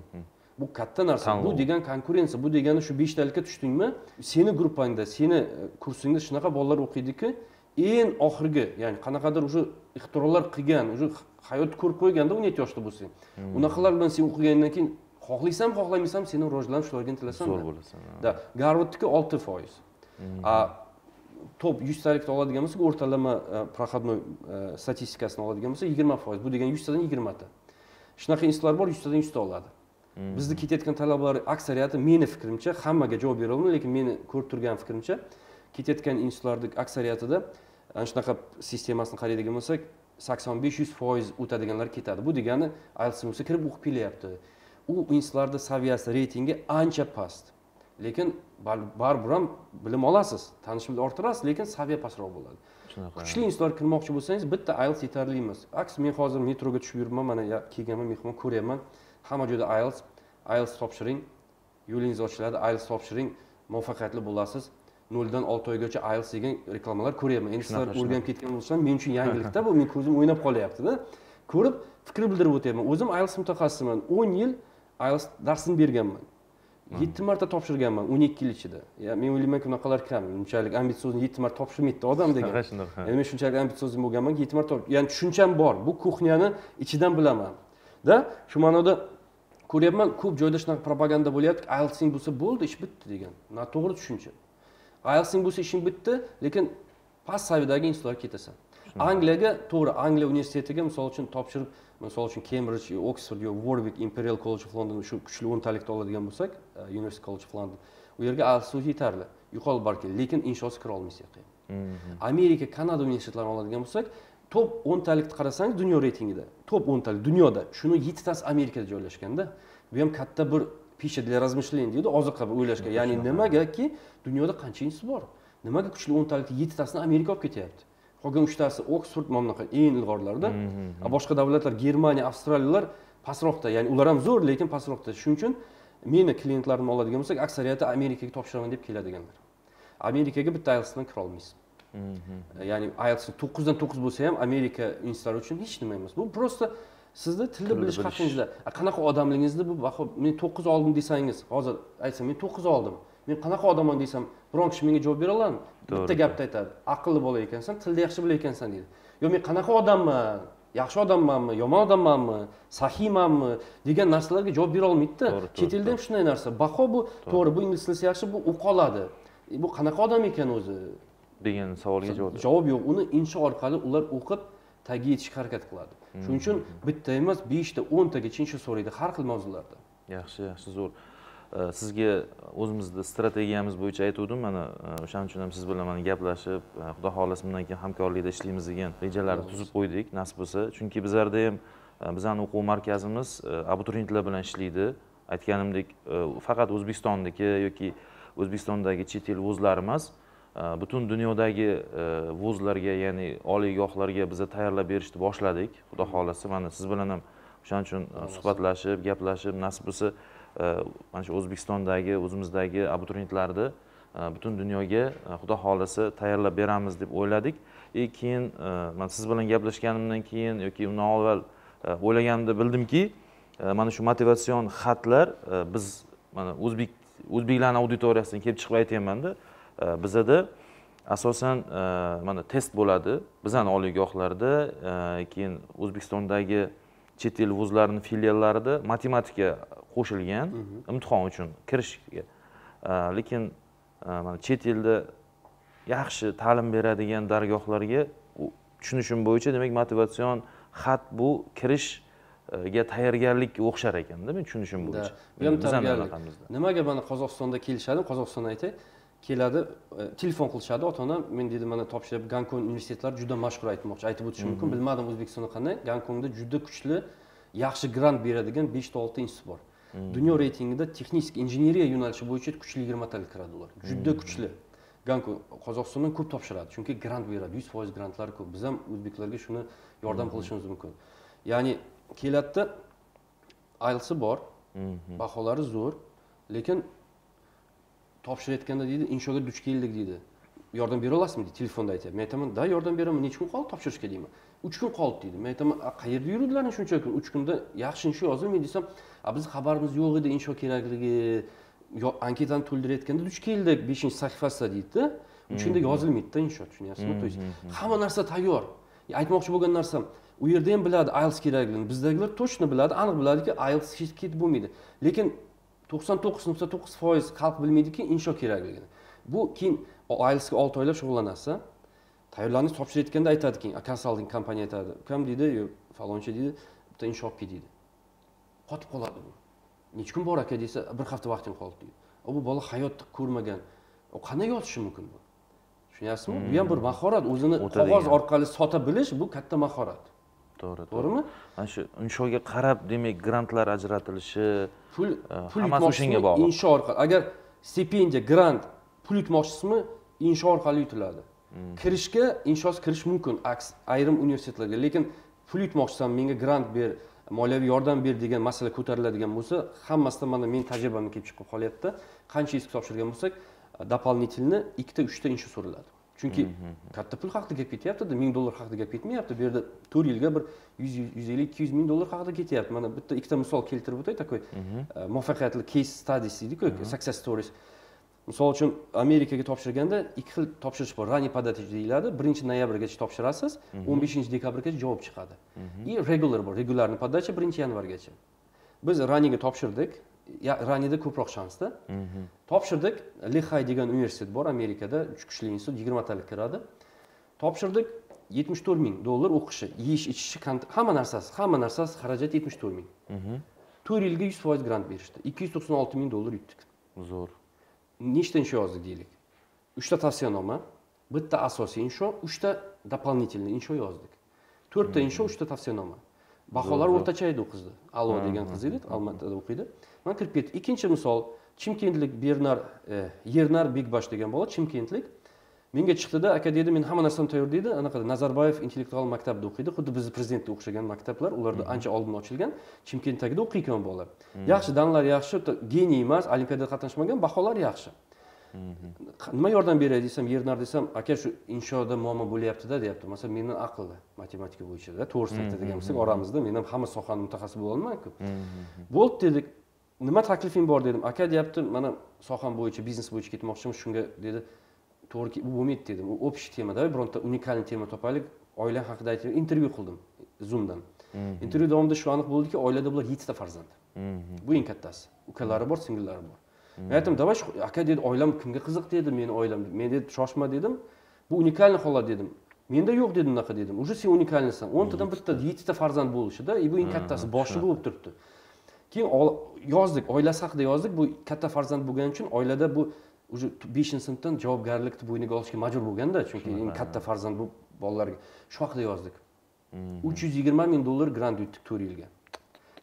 Speaker 1: bu katta narsa. Bu degani konkurensiya bu degani shu beshtalikka tushdingmi? Seni gruppangda seni e, kursingda shunaqa bolalar o'qiydiki eng oxirgi ya'ni qanaqadir уже ixtirolar qilgan уже hayotni ko'rib qo'yganda o'n yetti yoshda bo'lsang. Unaqalar bilan sen o'qigandan keyin xohlaysanmi xohlamaysanmi seni rivojlanish shularga intilasan
Speaker 2: zo'r bo'lasan
Speaker 1: да garvardniki olti foiz. A top yuztalikda oladigan bo'lsak o'rtalama e, проходной e, statistikasini oladigan bo'lsak yigirma foiz. Bu degani yuztadan yigirmata. Shunaqa institutlar bor yuztadan yuzta oladi. Bizni ketayotgan talabalar aksariyati meni fikrimcha hammaga javob bera olmayman lekin meni ko'rib turgan fikrimcha ketayotgan institutlarni aksariyatida ana shunaqa sistemasini qaraydigan bo'lsak sakson besh yuz foiz o'tadiganlar ketadi. Bu degani ielts bo'lsa kirib o'qib kelyapti. U institutlarni saviyasi reytingi ancha past. Lekin bar- baribir ham bilim olasiz tanishimni orttirasiz lekin saviya pastroq bo'ladi.
Speaker 2: Shunaqa.
Speaker 1: Kuchli institutlarga kirmoqchi bo'lsangiz bitta ielts yetarli emas aks men hozir metroga tushib yuribman mana kelganman mehmon ko'ryapman. Hamma joyda ielts ielts topshiring yo'lingiz ochiladi ielts topshiring muvaffaqiyatli bo'lasiz noldan olti oygacha ielts degan reklamalar ko'ryapman. Endi sizlar o'rganib ketgan bo'lsangiz men uchun yangilikda bu men ko'zim o'ynab qolyaptida. Ko'rib fikr bildirib o'tyapman. O'zim ielts mutaxassisiman o'n yil ielts darsini berganman. Yetti marta topshirganman o'n ikki yil ichida. Men o'ylaymanki unaqalar kam. Unchalik ambitsiozni yetti marta topshirmaydi odam degan.
Speaker 2: Shunaqa.
Speaker 1: men shunchalik ambitsiozni bo'lganmanki yetti marta ya'ni tushuncham bor. Bu kuxnyani ichidan bilaman. Da shu ma'noda ko'ryapman ko'p joyda shunaqa propaganda bo'lyapti. Ieltsing bo'lsa bo'ldi ish bitdi degan. Noto'g'ri tushuncha ieltsing bo'lsa ishing bitdi lekin past saviyadagi institutlarga ketasan. Angliyaga to'g'ri angliya universitetiga misol uchun topshirib misol uchun kembrij oksford yo warwick imperial college of london shu kuchli o'ntalikda oladigan bo'lsak uh, university college of london u yerga ielts o'zi yetarli yuqori ball keldi lekin inshosi kira olmaysiz u yoqqa amerika kanada universitetlarini oladigan bo'lsak top o'ntalikni qarasangiz dunyo reytingida top o'ntalik dunyoda shuni yettitasi amerikada joylashganda bu ham katta bir pища для размышлений deydi oziqa o'ylashga. Ya'ni nimagaki dunyoda qancha institut bor? Nimaga kuchli o'ntalikni yettitasi amerika olib ketyapti. Qolgan uchtasi oksford mana bunaqa eng ilg'orlarda a boshqa davlatlar germaniya avstraliyalar pastroqda ya'ni ular ham zo'r lekin pastroqda. Shuning uchun meni klientlarimni oladigan bo'lsak aksariyati amerikaga topshiraman deb keladiganlar. Amerikaga bitta ieltsdan kira olmaysiz. Ya'ni ielts to'qqizdan to'qqiz bo'lsa ham amerika institutlari uchun hech nima emas. Bu просто sizni tilni bilish haqingizda. Qanaqa odamligingizni bu baho men to'qqiz oldim desangiz hozir aytsam men to'qqiz oldim. Men qanaqa odamman desam biron kishi menga javob bera oladimi? Bitta gapni aytadi. Aqlli bola ekansan tilni yaxshi bilar ekansan deydi. Yo men qanaqa odamman? Yaxshi odammanmi? Yomon odammanmi? Sahiymanmi degan narsalarga javob bera olmaydida chet elda ham shunday narsa. Baho bu to'g'ri. Bu ingliz tilisi yaxshi bu o'qoladi E, bu qanaqa odam ekan o'zi?
Speaker 2: Degan savolga javob
Speaker 1: javob yo'q. Uni insho orqali ular o'qib tagiga yetishga harakat qiladi shuning uchun bitta emas beshta o'ntagacha insho so'raydi har xil mavzularda.
Speaker 2: Yaxshi yaxshi zo'r. Sizga o'zimizni strategiyamiz bo'yicha aytgandim mana e, o'shaning uchun ham siz bilan mana gaplashib e, xudo xohlasa bundan keyin hamkorlikda ishlaymiz degan rejalarni tuzib qo'ydik nasib bo'lsa. Chunki bizlarda ham e, bizani o'quv markazimiz abituriyentlar bilan ishlaydi. Aytganimdek faqat o'zbekistonniki yoki o'zbekistondagi chet el vuzlari emas butun dunyodagi e, vuzlarga ya'ni oliygohlarga biza tayyorlab berishni boshladik. Xudo xohlasa mana siz bilan ham o'shaning uchun e, suhbatlashib gaplashib nasib bo'lsa e, mana shu o'zbekistondagi o'zimizdagi abituriyentlarni e, butun dunyoga xudo xohlasa tayyorlab beramiz deb o'yladik. И keyin man siz bilan gaplashganimdan keyin yoki undan avval o'ylaganimda bildimki mana shu motivatsion xatlar biz mana o'zbek o'zbeklarni auditoriyasidan kelib chiqib aytyapmanda bizada. Asosan e, mana test bo'ladi. Bizani oliygohlarda e, keyin o'zbekistondagi chet el vuzlarini filiallarida matematika qo'shilgan imtihon uchun kirishga E, lekin e, mana chet elda yaxshi ta'lim beradigan dargohlarga tushunishim bo'yicha demak motivatsion xat bu kirishga tayyorgarlikka o'xshar ekanda men tushunishim bo'yicha.
Speaker 1: bu ham
Speaker 2: bizani
Speaker 1: tayyorgarlik.
Speaker 2: anaqamizda.
Speaker 1: Nimaga mana qozog'istonda kelishadi? Qozog'istondan aytay keladi e, telefon qilishadi. Ota onam men deydi mana topshiryapti gonkong universitetlari juda mashhur aytmoqchi aytib o'tishim mumkin. Bilmadim o'zbekistonda qanday. Gonkongda juda kuchli yaxshi grant beradigan beshta oltita institut bor. Dunyo reytingida texnik injeneriya yo'nalishi bo'yicha kuchli yigirmataga kiradi ular. Juda kuchli. Gonkong qozog'istondan ko'p topshiradi chunki grant beradi. Yuz foiz grantlari ko'p. Biz ham o'zbeklarga shuni yordam qilishimiz mumkin. Ya'ni keladida ieltsi bor baholari zo'r lekin topshirayotganda deydi inshoga duch keldik deydi. Yordam bera olasizmi deydi telefonda aytyapti. Men aytaman da yordam beraman necha kun qoldi topshirishga? deyman. Uch kun qoldi deydi. Men aytaman "A, qayerda yuruvdilaring shuncha kun uch kunda yaxshi insho yozilmaydi desam bizni xabarimiz yo'q edi insho kerakligi anketani to'ldirayotganda duch keldik beshinchi sahifasida deydida. Uch kunda yozilmaydida insho tushunyapsizmi? То есть hamma narsa tayyor. Aytmoqchi bo'lgan narsam u yerda ham biladi ielts kerakligini bizdagilar точно biladi aniq biladiki ielts hech ketib bo'lmaydi. Lekin to'qson to'qqiz nuqta to'qqiz foiz xalq bilmaydiki insho kerakligini. Bu keyin ieltsga olti oylab shug'ullanasiz tayyorlanib topshirayotganda aytadi keyin konsalting kompaniya aytadi ukam deydi falonchi deydi bitta insho olib ket deydi. Qotib qoladi bu. Necha kun bor aka? desa bir hafta vaqting qoldi deydi. "A, bu bola hayotda ko'rmagan. U qanday yozishi mumkin bu? Tushunyapsizmi? Bu ham bir mahorat. O'zini qog'oz orqali sota bilish bu katta mahorat
Speaker 2: to'g'ri to'g'ri.
Speaker 1: To'g'rimi?
Speaker 2: Mana shu inshoga qarab demak grantlar ajratilishi
Speaker 1: pul
Speaker 2: Ha,
Speaker 1: pul
Speaker 2: hammasi o'shanga bog'liq.
Speaker 1: insho orqali? Agar stipendiya grant pul yutmoqchisizmi insho orqali yutiladi.
Speaker 2: Hmm.
Speaker 1: kirishga inshosiz kirish mumkin aks ayrim universitetlarga. Lekin pul yutmoqchisan menga grant ber moliyaviy yordam ber degan masala ko'tariladigan bo'lsa hammasidan mana meni tajribamga kelib chiqib qolyapti. Qancha eski topshirgan bo'lsak дополнительно ikkita uchta insho so'raladi chunki katta pul haqida gap ketyaptida ming dollar haqida gap ketmayapti. Bu yerda to'rt yilga bir yuz yuz ellik ikki yuz ming dollar haqida ketyapti. Mana bitta ikkita misol keltirib o'tay такой e, muvaffaqiyatli case studies deydiku success stories. Misol uchun amerikaga topshirganda ikki xil topshirish bor. Ранний подача deyiladi birinchi noyabrgacha topshirasiz o'n beshinchi dekabrgacha javob chiqadi. И regular bor regularniy подача birinchi yanvargacha. Biz raniyga topshirdik raniyda ko'proq shansda. Topshirdik. Lixay degan universitet bor amerikada. Uch kuchli institut yigirmatalik kiradi. Topshirdik. Yetmish to'rt ming dollar o'qishi yeyish ichishi hamma narsasi hamma narsasi xarajat yetmish to'rt ming. To'rt yilga yuz foiz grant berishdi. Ikki yuz to'qson olti ming dollar yutdik.
Speaker 2: Zo'r.
Speaker 1: Nechta insho yozdik deylik? Uchta tavsiyanoma bitta asosiy insho uchta дополнительный insho yozdik. To'rtta insho uchta tavsiyanoma baholar o'rtacha edi u qizni alo degan qiz edi olmaotada o'qiydi man kirib ketdik ikkinchi misol chimkentlik bernar e, yernar bekbash degan bola chimkentlik menga chiqdida aka dedi men hamma narsamni tayyor deydi. Anaqa nazarboyev intellektual maktabida o'qiydi xuddi bizni prezidentga o'xshagan maktablar ularda ancha oldin ochilgan. Chimkentdagida o'qiykan bola yaxshi danlar yaxshi geniy emas olimpiadada qatnashmagan baholar yaxshi nima yordam beray desam yernar desam aka shu inshoda muammo bo'lyaptida deyapti. Masalan mendan aqlli matematika bo'yichada to'g'risini aytadigan bo'lsak oramizda men ham hamma sohani mutaxassisi bo'lolmaymanku bo'ldi dedik. Nima taklifing bor dedim. Aka deyapti mana soham bo'yicha biznes bo'yicha ketmoqchiman shunga dedi. To'g'ri bu bo'lmaydi dedim. U общий tema давай bironta unikalniy tema topaylik. Oilang haqida aytib intervyu qildim zoomdan. Intervyu davomida shu aniq bo'ldiki oilada bular yettita farzand. Bu eng kattasi. Ukalari bor singillari bor men aytdim давай aka dedi oilam kimga qiziq dedi meni oilam men dedi shoshma dedim bu unikalniy holat dedim menda yo'q dedim unaqa dedim уже sen unikalnisan o'ntadan bitta yettita farzand bo'lishida и bu eng kattasi boshi bo'lib turibdi keyin yozdik oilasi haqida yozdik bu katta farzand bo'lgani uchun oilada bu уже beshinchi sinfdan javobgarlikni bo'yniga olishga majbur bo'lganda chunki eng katta farzand bu bolalarga shu haqida yozdik uch yuz yigirma ming dollar grant yutdik to'rt yilga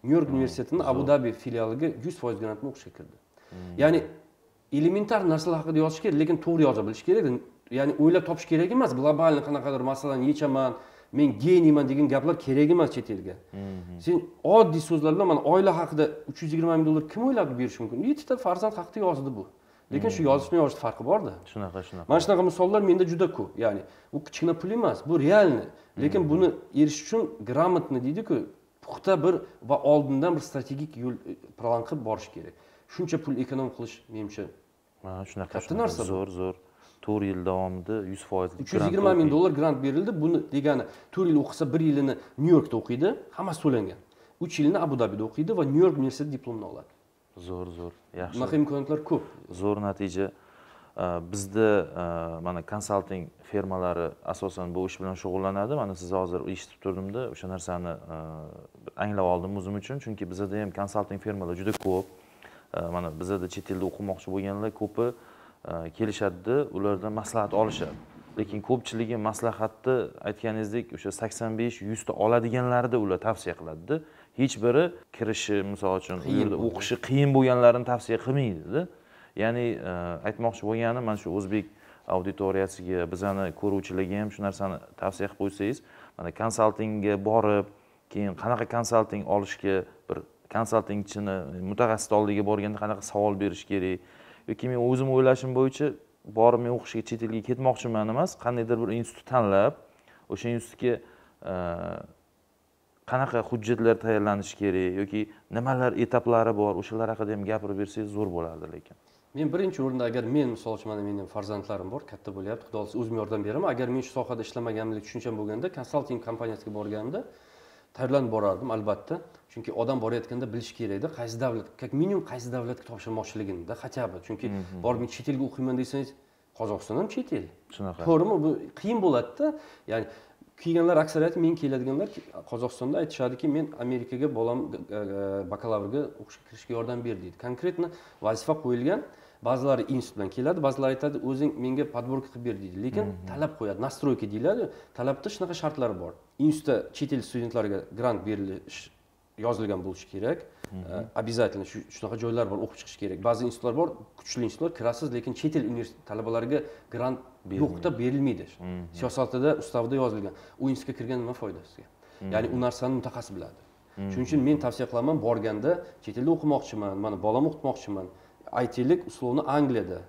Speaker 1: nyu york universitetini abu dabi filialiga yuz foiz grant bilan o'qishga kirdi ya'ni elementar narsalar haqida yozish kerak lekin to'g'ri yoza bilish kerak. Ya'ni o'ylab topish kerak emas globalniy qanaqadir masalani yechaman men geniyman degan gaplar kerak emas chet elga. Sen oddiy so'zlar bilan mana oila haqida uch yuz yigirma ming dollar kim o'ylab berishi mumkin? Yettita farzand haqida yozdi bu. Lekin shu yozish bilan yozishni farqi borda.
Speaker 2: Shunaqa shunaqa.
Speaker 1: Mana shunaqa misollar menda juda ko'p. Ya'ni bu kichkina pul emas bu realniy lekin buni erishish uchun грамотно deydiku puxta bir va oldindan bir strategik yo'l e, plan qilib borish kerak shuncha pul ekonom qilish menimcha
Speaker 2: shunaqa
Speaker 1: Katta narsa
Speaker 2: zo'r zo'r. To'rt yil davomida yuz foiz
Speaker 1: uch yuz yigirma ming dollar grant berildi. Buni degani to'rt yil o'qisa bir yilini nyu yorkda o'qiydi. Hammasi to'langan. Uch yilini abu dabida o'qiydi va nyu york universiteti diplomini oladi.
Speaker 2: Zo'r zo'r. Yaxshi.
Speaker 1: Bunaqa imkoniyatlar ko'p.
Speaker 2: Zo'r natija. Bizda э, mana konsalting firmalari asosan bu ish bilan shug'ullanadi. Mana siz hozir eshitib turdimda o'sha narsani bir anglab oldim o'zim uchun. Chunki bizada ham konsalting firmalar juda ko'p mana bizada chet elda o'qimoqchi bo'lganlar ko'pi э, kelishadida ulardan maslahat olishadi. Lekin ko'pchiligi maslahatni aytganingizdek o'sha sakson besh yuzta oladiganlarida ular tavsiya qiladida hech biri kirishi misol uchun u yerda o'qishi qiyin bo'lganlarini tavsiya qilmaydida. Ya'ni e, aytmoqchi bo'lganim mana shu o'zbek auditoriyasiga bizani ko'ruvchilarga ham shu narsani tavsiya qilib qo'ysangiz mana konsaltingga borib keyin qanaqa konsalting olishga konsaltingchini mutaxassis oldiga borganda qanaqa savol berish kerak? Yoki men o'zim o'ylashim bo'yicha borib men o'qishga chet elga ketmoqchiman emas qandaydir bir institut tanlab o'sha institutga e, qanaqa hujjatlar tayyorlanishi kerak yoki nimalar etaplari bor o'shalar haqida ham gapirib bersangiz zo'r bo'lardi lekin.
Speaker 1: Men birinchi o'rinda agar men misol uchun mana meni farzandlarim bor katta bo'lyapti xudo xohlasa o'zim yordam beraman. Agar men shu sohada ishlamaganimlik tushuncham bo'lganda konsalting kompaniyasiga borganimda tayyorlanib borardim albatta. Chunki odam borayotganda bilishi kerakda qaysi davlat как minimum qaysi davlatga topshirmoqchiliginida хотя бы. Chunki borib men chet elga o'qiyman desangiz qozog'iston ham chet el.
Speaker 2: Shunaqa.
Speaker 1: To'g'rimi? Bu qiyin bo'ladida. Ya'ni kelganlar aksariyati men keladiganlar qozog'istonda aytishadiki men amerikaga bolam bakalavrga o'qishga kirishga yordam ber deydi. Konkretно vazifa qo'yilgan ba'zilari institut bilan keladi ba'zilari aytadi o'zing menga подборка qilib ber deydi. Lekin talab qo'yadi настройка deyiladi. Talabda shunaqa shartlari bor institutda chet el studentlariga grant berilish yozilgan bo'lishi kerak. Обязательно shu- shunaqa joylar bor o'qib chiqish kerak. Ba'zi institutlar bor kuchli institutlar kirasiz lekin chet el universitet talabalariga grant yo'qda berilmaydi. siyosatida ustavida yozilgan. U institutga kirgan nima foyda sizga ya'ni u narsani mutaxassis biladi. Shuning uchun men tavsiya qilaman borganda chet elda o'qimoqchiman mana bolamni o'qitmoqchiman. Aytaylik условно angliyada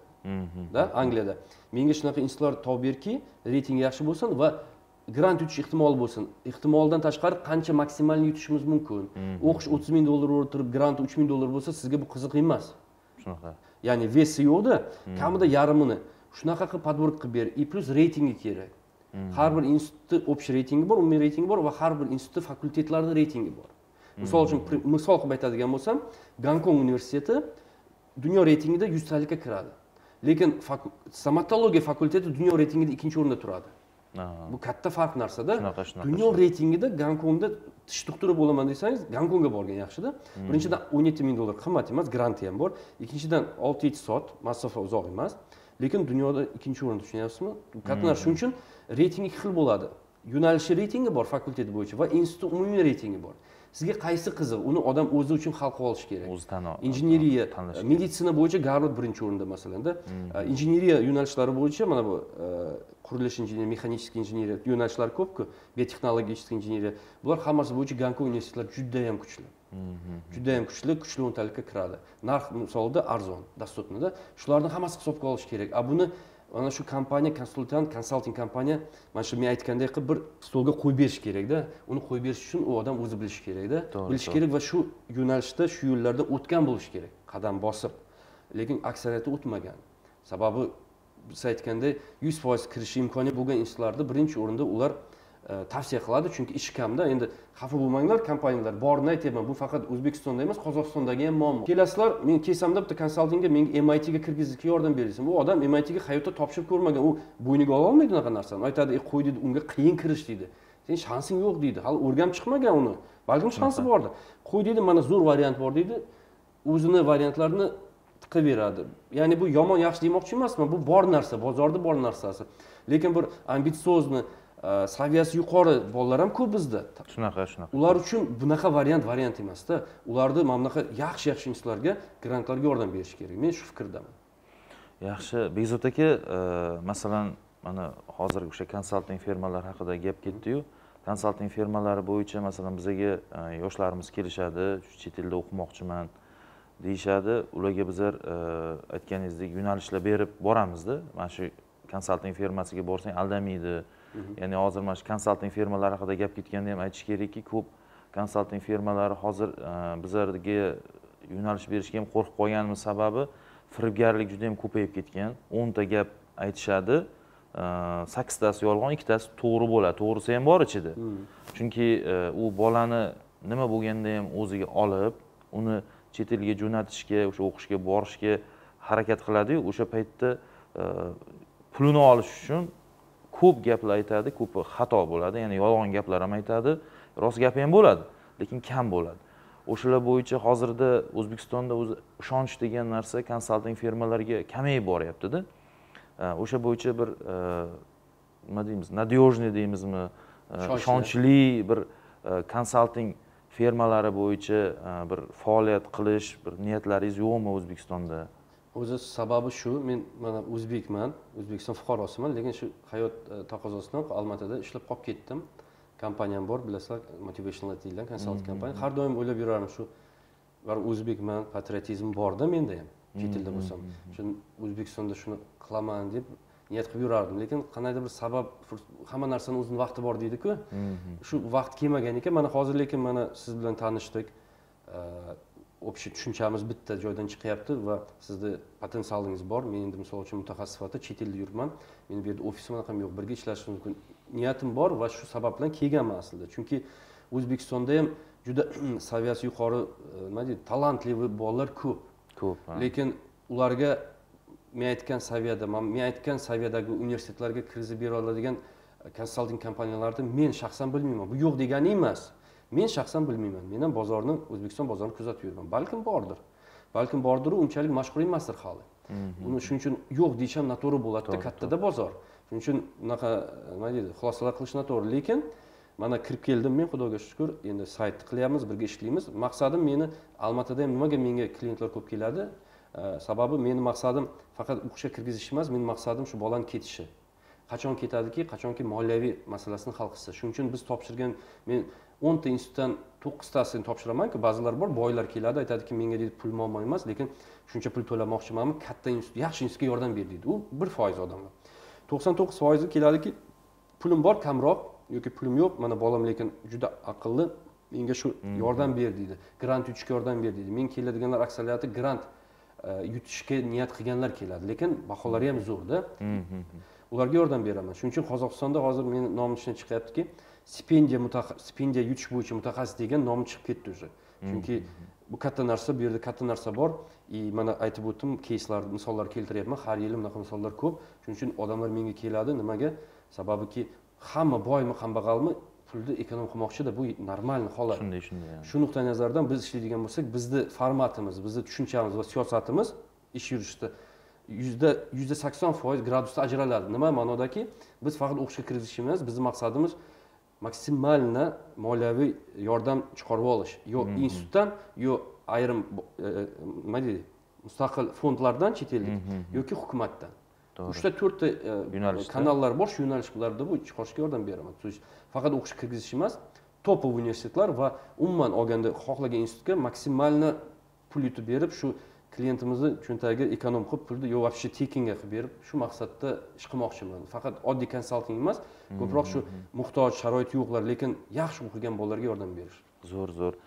Speaker 1: da angliyada. Menga shunaqa institutlar topib berki reytingi yaxshi bo'lsin va grant yutish ehtimoli bo'lsin. Ehtimoldan tashqari qancha maksimalni yutishimiz mumkin? O'qish o'ttiz ming dollar o'tirib granti uch ming dollar bo'lsa sizga bu qiziq emas.
Speaker 2: Shunaqa.
Speaker 1: Ya'ni vesi yo'qda kamida yarmini shunaqa qilib подборка qilib ber и plus reytingi kerak. Har bir institutni общий reytingi bor umumiy reytingi bor va har bir institutni fakultetlarni reytingi bor. Misol uchun misol qilib aytadigan bo'lsam gonkong universiteti dunyo reytingida yuztalikka kiradi. Lekin stomatologiya fakulteti dunyo reytingida ikkinchi o'rinda turadi. Bu katta farq narsada
Speaker 2: Shunaqa, shunaqa,
Speaker 1: dunyo reytingida gonkongda tish doktori bo'laman desangiz gonkongga borgan yaxshida. Birinchidan o'n yetti ming dollar qimmat emas granti ham bor. Ikkinchidan olti yetti soat masofa uzoq emas. Lekin dunyoda ikkinchi o'rinda tushunyapsizmi? Katta narsa shuning uchun reyting ikki xil bo'ladi. Yo'nalishi reytingi bor fakultet bo'yicha va institut umumiy reytingi bor sizga qaysi qiziq uni odam o'zi uchun hal qilib olishi kerak.
Speaker 2: O'zi tan ol-
Speaker 1: injineriya
Speaker 2: tanlash kerak.
Speaker 1: meditsina bo'yicha garvard birinchi o'rinda masalanda. Uh, injineriya yo'nalishlari bo'yicha mana bu uh, qurilish injineriya mexanический injineriya yo'nalishlari ko'pku. Biotexnologический injineriya. Bular hammasi bo'yicha gonkong universitetlari judayam kuchli. Judayam kuchli kuchli o'ntalikka kiradi. Narx misolida arzon доступныйda shularni hammasini hisobga olish kerak. A buni mana shu kompaniya konsultant konsalting kompaniya mana shu men aytgandek qilib bir stolga qo'yib berish kerakda uni qo'yib berish uchun u odam o'zi bilishi kerakda bilishi kerak va shu yo'nalishda shu yo'llarda o'tgan bo'lishi kerak qadam bosib. Lekin aksariyati o'tmagan. Sababi biz aytgandek yuz foiz kirish imkoniyati bo'lgan institutlarni birinchi o'rinda ular tavsiya qiladi. Chunki ish kamda endi xafa bo'lmanglar kompaniyalar borini aytyapman bu faqat o'zbekistonda emas qozog'istondagi ham muammo. Kelasizlar men kelsamda bitta konsaltingga menga mitga kirgizishga yordam bersin u odam mitga hayotda topshirib ko'rmagan u bo'yniga ololmaydi unaqa narsani. Aytadi "E, qo'y deydi unga qiyin kirish deydi sen shansing yo'q deydi. Hali o'rganib chiqmagan uni. Balkim shansi bordir. Qo'y deydi mana zo'r variant bor deydi o'zini variantlarini tiqaveradi ya'ni bu yomon yaxshi demoqchi emasman. Bu bor narsa bozorda bor narsasi. Lekin bir ambitsiozni saviyasi yuqori bolalar ham ko'p bizda.
Speaker 2: Shunaqa shunaqa.
Speaker 1: Ular uchun bunaqa variant variant emasda. Ularni mana bunaqa yaxshi yaxshi institutlarga grantlarga yordam berish kerak. Men shu fikrdaman.
Speaker 2: Yaxshi. Bekzod aka e, masalan mana hozir o'sha konsalting firmalar haqida gap ketdiyu. Konsalting firmalari bo'yicha masalan bizaga e, yoshlarimiz kelishadi chet elda o'qimoqchiman deyishadi. Ularga bizlar e, aytganingizdek yo'nalishlar berib boramizda. Mana shu konsalting firmasiga borsang aldamaydi ya'ni hozir mana shu konsalting firmalari haqida gap ketganda ham aytish kerakki ko'p konsalting firmalari hozir e, bizlarga yo'nalish berishga ham qo'rqib qolganimiz sababi firibgarlik juda yam ko'payib ketgan o'nta gap aytishadi. E, sakkiztasi yolg'on ikkitasi to'g'ri bo'ladi. To'g'risi ham bor ichida. Chunki e, u bolani nima bo'lganda ham o'ziga olib uni chet elga jo'natishga o'sha o'qishga borishga harakat qiladiyu o'sha paytda pulini olish uchun ko'p gaplar aytadi ko'pi xato bo'ladi ya'ni yolg'on gaplar ham aytadi rost gapi ham bo'ladi lekin kam bo'ladi. O'shalar bo'yicha hozirda o'zbekistonda o'zi ishonch degan narsa konsalting firmalarga kamayib boryaptida. E, o'sha bo'yicha bir e, nima deymiz надежный deymizmi? E,
Speaker 1: Ishonchli.
Speaker 2: bir e, konsalting firmalari bo'yicha e, bir faoliyat qilish bir niyatlaringiz yo'qmi o'zbekistonda
Speaker 1: o'zi sababi shu. Men mana o'zbekman o'zbekiston fuqarosiman lekin shu hayot e, taqozosidan olmaotada ishlab qolib ketdim. Kompaniyam bor bilasizlar motivational deyilgan konsalting kompaniya. Har doim o'ylab yurardim shu baribir o'zbekman patriotizm borda menda ham chet elda bo'lsam. shu o'zbekistonda shuni qilaman deb niyat qilib yurardim lekin qandaydir bir sabab hamma narsani o'zini vaqti bor deydiku. Shu vaqt kelmagan ekan. Mana hozir lekin mana siz bilan tanishdik общий tushunchamiz bitta joydan chiqyapti va sizni potensialingiz bor. Men endi misol uchun mutaxassis sifatida chet elda yuribman. Meni bu yerda ofisim anaqam yo'q birga ishlashimiz mumkin niyatim bor va shu sabab bilan kelganman aslida. Chunki o'zbekistonda ham juda saviyasi yuqori e, nima deydi talantli bolalar ko'p.
Speaker 2: Ko'p
Speaker 1: lekin ularga men aytgan saviyada men aytgan saviyadagi universitetlarga kirgizib bera oladigan konsalting kompaniyalarni men shaxsan bilmayman. Bu yo'q degani emas men shaxsan bilmayman. Men ham bozorni o'zbekiston bozorini kuzatib yuraman balkim bordir. Balkim bordiru unchalik mashhur emasdir hali. Uni shuning uchun yo'q deyish ham noto'g'ri bo'ladida kattada bozor. Shuning uchun unaqa nima deydi xulosalar qilish noto'g'ri. Lekin mana kirib keldim men xudoga shukur. Endi saytni qilyapmiz birga ishlaymiz. Maqsadim meni almatada ham nimaga menga klientlar ko'p keladi? Sababi meni maqsadim faqat o'qishga kirgizish emas meni maqsadim shu bolani ketishi. Qachon ketadiki qachonki moliyaviy masalasini hal qilsa. Shuning uchun biz topshirgan men o'nta institutdan to'qqiztasini topshiramanku ba'zilar bor boylar keladi aytadiki menga deydi pul muammo emas lekin shuncha pul to'lamoqchimanmi? Katta institut yaxshi institutga yordam ber deydi. U bir foiz odamlar. To'qson to'qqiz foizi keladiki pulim bor kamroq yoki pulim yo'q mana bolam lekin juda aqlli menga shu yordam ber deydi. Grant yutishga yordam ber deydi. Men keladiganlar aksariyati grant e, yutishga niyat qilganlar keladi lekin baholari ham zo'rda. Ularga yordam beraman. Shuning uchun qozog'istonda hozir meni nomim ichidan chiqyaptiki stipendiya stipendiya yutish bo'yicha mutaxassis degan nom chiqib ketdi уже. Chunki bu katta narsa bu yerda katta narsa bor. И mana aytib o'tdim keyslar misollar keltiryapman. Har yili bunaqa misollar ko'p. Shuning uchun odamlar menga keladi. Nimaga? Sababiki hamma boymi kambag'almi pulni ekonom qilmoqchida bu normalniy holat.
Speaker 2: Shunday shunday
Speaker 1: shu nuqtai nazardan biz ishlaydigan bo'lsak bizni formatimiz bizni tushunchamiz va siyosatimiz ish yuritishda yuzda yuzda sakson foiz gradusda ajraladi. Nima ma'nodaki? Biz faqat o'qishga kirgizishimiz emas bizni maqsadimiz maksimalni moliyaviy yordam chiqarib olish. Yo institutdan yo ayrim e, e, nima deydi mustaqil fondlardan chet ellik yoki hukumatdan. Uchta to'rtta e,
Speaker 2: Yo'nalishda.
Speaker 1: kanallar bor shu yo'nalishlarda bu chiqarishga yordam beraman. То есть faqat o'qishga kirgizish emas topoviy universitetlar va umuman olganda xohlagan institutga maksimalni pul yutib berib shu klientimizni cho'ntagiga ekonom qilib pulni yo вообще tekinga qilib berib shu maqsadda ish qilmoqchiman. Faqat oddiy konsalting emas ko'proq shu muhtoj sharoiti yo'qlar lekin yaxshi o'qigan bolalarga yordam berish.
Speaker 2: Zo'r zo'r.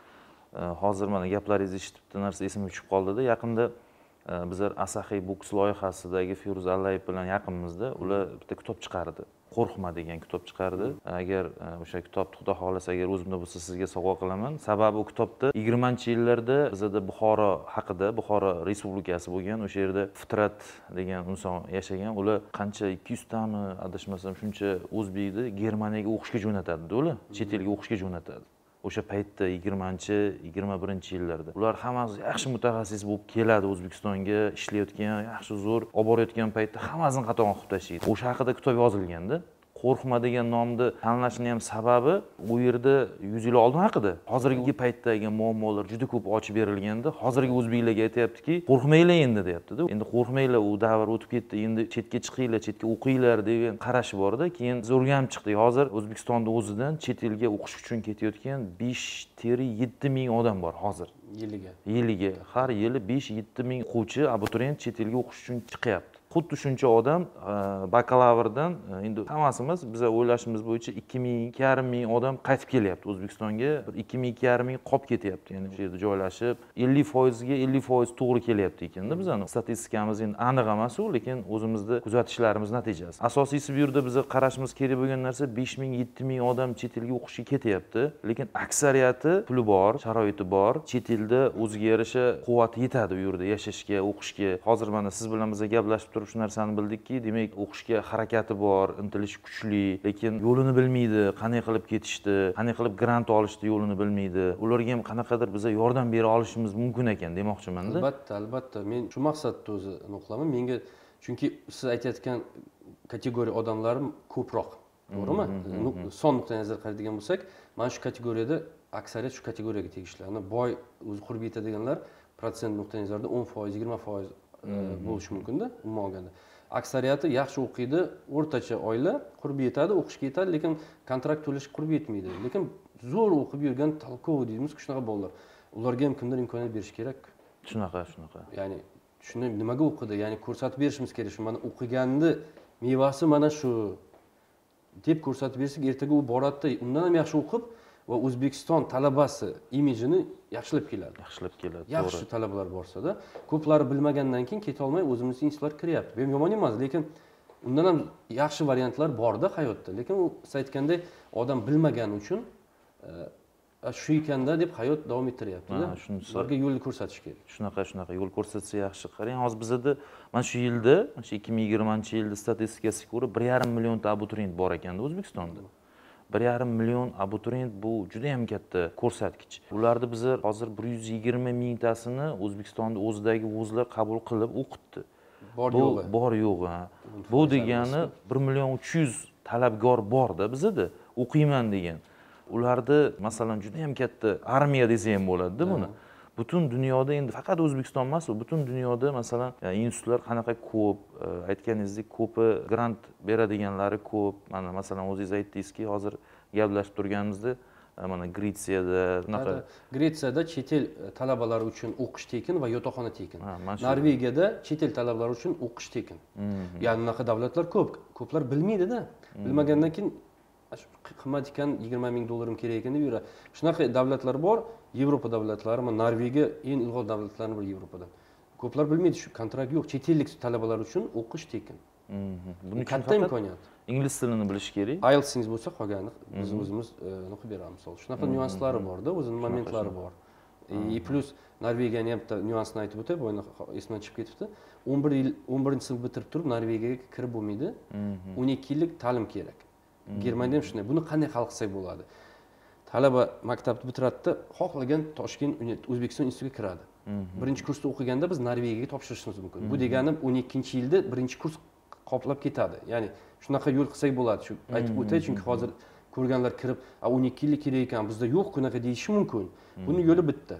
Speaker 2: Hozir mana gaplaringizni eshitib bitta narsa esimga tushib qoldida. Yaqinda e, bizlar asaxiy books loyihasidagi feruza allayev bilan yaqinmizda. Ular bitta kitob chiqardi qo'rqma degan kitob chiqardi. Agar e, o'sha kitobni xudo xohlasa agar o'zimda bo'lsa sizga sovg'a qilaman. Sababi u kitobda yigirmanchi yillarda bizada buxoro haqida buxoro respublikasi bo'lgan o'sha yerda fitrat degan inson yashagan. Ular qancha ikki yuztami adashmasam shuncha o'zbekni germaniyaga o'qishga jo'natadida ular chet elga o'qishga jo'natadi. O'sha paytda yigirmanchi yigirma birinchi yillarda. Ular hammasi yaxshi mutaxassis bo'lib keladi o'zbekistonga ishlayotgan yaxshi zo'r olib borayotgan paytda hammasini qatorga qilib tashlaydi o'sha haqida kitob yozilganda qo'rqma degan nomni tanlashini ham sababi u yerda yuz yil oldin haqida. Hozirgi paytdagi muammolar juda ko'p ochib berilganda hozirgi o'zbeklarga aytyaptiki qo'rqmanglar endi deyaptida. Endi qo'rqmanglar u davr o'tib ketdi endi chetga chiqinglar chetga o'qinglar degan qarash borda keyin biz o'rganib chiqdik. Hozir o'zbekistonni o'zidan chet elga o'qish uchun ketayotgan besh teri yetti ming odam bor hozir.
Speaker 1: Yiliga.
Speaker 2: Yiliga. Har yili besh yetti ming o'quvchi abituriyent chet elga o'qish uchun chiqyapti xuddi shuncha odam e, bakalavrdan e, endi hammasimiz biza o'ylashimiz bo'yicha ikki ming ikki yarim ming odam qaytib kelyapti o'zbekistonga. Bir ikki ming ikki yarim ming qolib ketyapti. Ya'ni o'sha yerda joylashib ellik foizga ellik foiz to'g'ri kelyapti ekanda bizani. Statistikamiz endi aniq emasu lekin o'zimizni kuzatishlarimiz natijasi. Asosiysi bu yerda biza qarashimiz kerak bo'lgan narsa besh ming yetti ming odam chet elga o'qishga ketyapti. Lekin aksariyati puli bor sharoiti bor. Chet elda o'ziga yarasha quvvati yetadi u yerda yashashga o'qishga. Hozir mana siz bilan biza gaplashib turib shu narsani bildikki demak o'qishga harakati bor intilishi kuchli lekin yo'lini bilmaydi qanday qilib ketishni qanday qilib grant olishni yo'lini bilmaydi. Ularga ham qanaqadir biza yordam bera olishimiz mumkin ekan demoqchimanda.
Speaker 1: Albatta albatta. Men shu maqsadda o'zi nima qilaman menga chunki siz aytayotgan kategoriya odamlar ko'proq. To'g'rimi? Nu- son nuqtai nazaridan qaraydigan bo'lsak mana shu kategoriyada aksariyat shu kategoriyaga tegishli. Boy o'zi qurib yetadiganlar protsent nuqtai nazaridan o'n foiz yigirma foiz bo'lishi mumkinda umuman olganda. Aksariyati yaxshi o'qiydi o'rtacha oila qurib yetadi o'qishga yetadi lekin kontrakt to'lash qurib yetmaydi. Lekin zo'r o'qib yurgan толковый deymiz shunaqa bolalar. Ularga ham kimdir imkoniyat berish kerak.
Speaker 2: Shunaqa shunaqa.
Speaker 1: Ya'ni shuni nimaga o'qidi? Ya'ni ko'rsatib berishimiz kerak. Shu mana o'qiganni mevasi mana shu deb ko'rsatib bersak ertaga u boradida undan ham yaxshi o'qib va o'zbekiston talabasi imijini yaxshilab keladi.
Speaker 2: Yaxshilab keladi
Speaker 1: yaxshi talabalar borsada ko'plari bilmagandan keyin ketolmay o'zimizni institutlarga kiryapti. Bu ham yomon emas lekin undan ham yaxshi variantlar borda hayotda. Lekin u siz aytgandek odam bilmagani uchun e, shu ekanda deb hayot davom ettiryaptida.
Speaker 2: Shunisi.
Speaker 1: ularga yo'lni ko'rsatish kerak.
Speaker 2: Shunaqa shunaqa. Yo'l ko'rsatsa yaxshi. Qarang hozir bizada mana shu yilda mana shu ikki ming yigirmanchi yilda statistikasiga ko'ra bir yarim millionta abituriyent bor ekanda o'zbekistonda bir yarim million abituriyent bu juda yam katta ko'rsatkich. Ularni biz hozir bir yuz yigirma mingtasini o'zbekistonni o'zidagi vuzlar qabul qilib o'qitdi.
Speaker 1: Bor yo'g'i.
Speaker 2: bor yo'g'i bu degani bir million uch yuz talabgor borda bizada o'qiyman degan. Ularni masalan juda yam katta armiya desa ham bo'ladida buni butun dunyoda endi faqat o'zbekiston emas u butun dunyoda masalan institutlar qanaqa ko'p e, aytganingizdek ko'pi grant beradiganlari ko'p. Mana masalan o'zingiz aytdingizki hozir gaplashib turganimizda e, mana gretsiyada
Speaker 1: Hada gretsiyada chet el e, talabalari uchun o'qish tekin va yotoqxona tekin. Norvegiyada chet el talabalari uchun o'qish tekin. Ya'ni unaqa davlatlar ko'p ko'plar bilmaydida. Bilmagandan keyin "A shu qimmat ekan yigirma ming dollarim kerak ekan deb yuradi shunaqa davlatlar bor yevropa davlatlari mana norvegiya eng ilg'or davlatlarni biri yevropada ko'plar bilmaydi shu kontrakt yo'q. Chet ellik talabalar uchun o'qish tekin.
Speaker 2: Mhm. uchun
Speaker 1: katta imkoniyat.
Speaker 2: ingliz tilini bilish kerak.
Speaker 1: Iltsingiz bo'lsa qolgani biz o'zimiz e, nima qilib beramiz misol shunaqa nyuanslari borda o'zini momentlari bor. И plyus norvegiyani ham bitta nyuansini aytib o'tay boya esimdan chiqib ketibdi. O'n bir yil o'n birinchi sinf bitirib turib norvegiyaga kirib bo'lmaydi. O'n ikki yillik ta'lim kerak germaniyada ham shunday buni qanday hal qilsak bo'ladi? Talaba maktabni bitiradida xohlagan toshkent o'zbekiston institutiga kiradi. Birinchi kursda o'qiganda biz norvegiyaga topshirishimiz mumkin. Bu degani o'n ikkinchi yilda birinchi kurs qoplab ketadi. Ya'ni shunaqa yo'l qilsak bo'ladi shu aytib o'tay chunki hozir ko'rganlar kirib o'n ikki yillik kerak ekan bizda yo'q bunaqa deyishi mumkin. Buni yo'li bitta.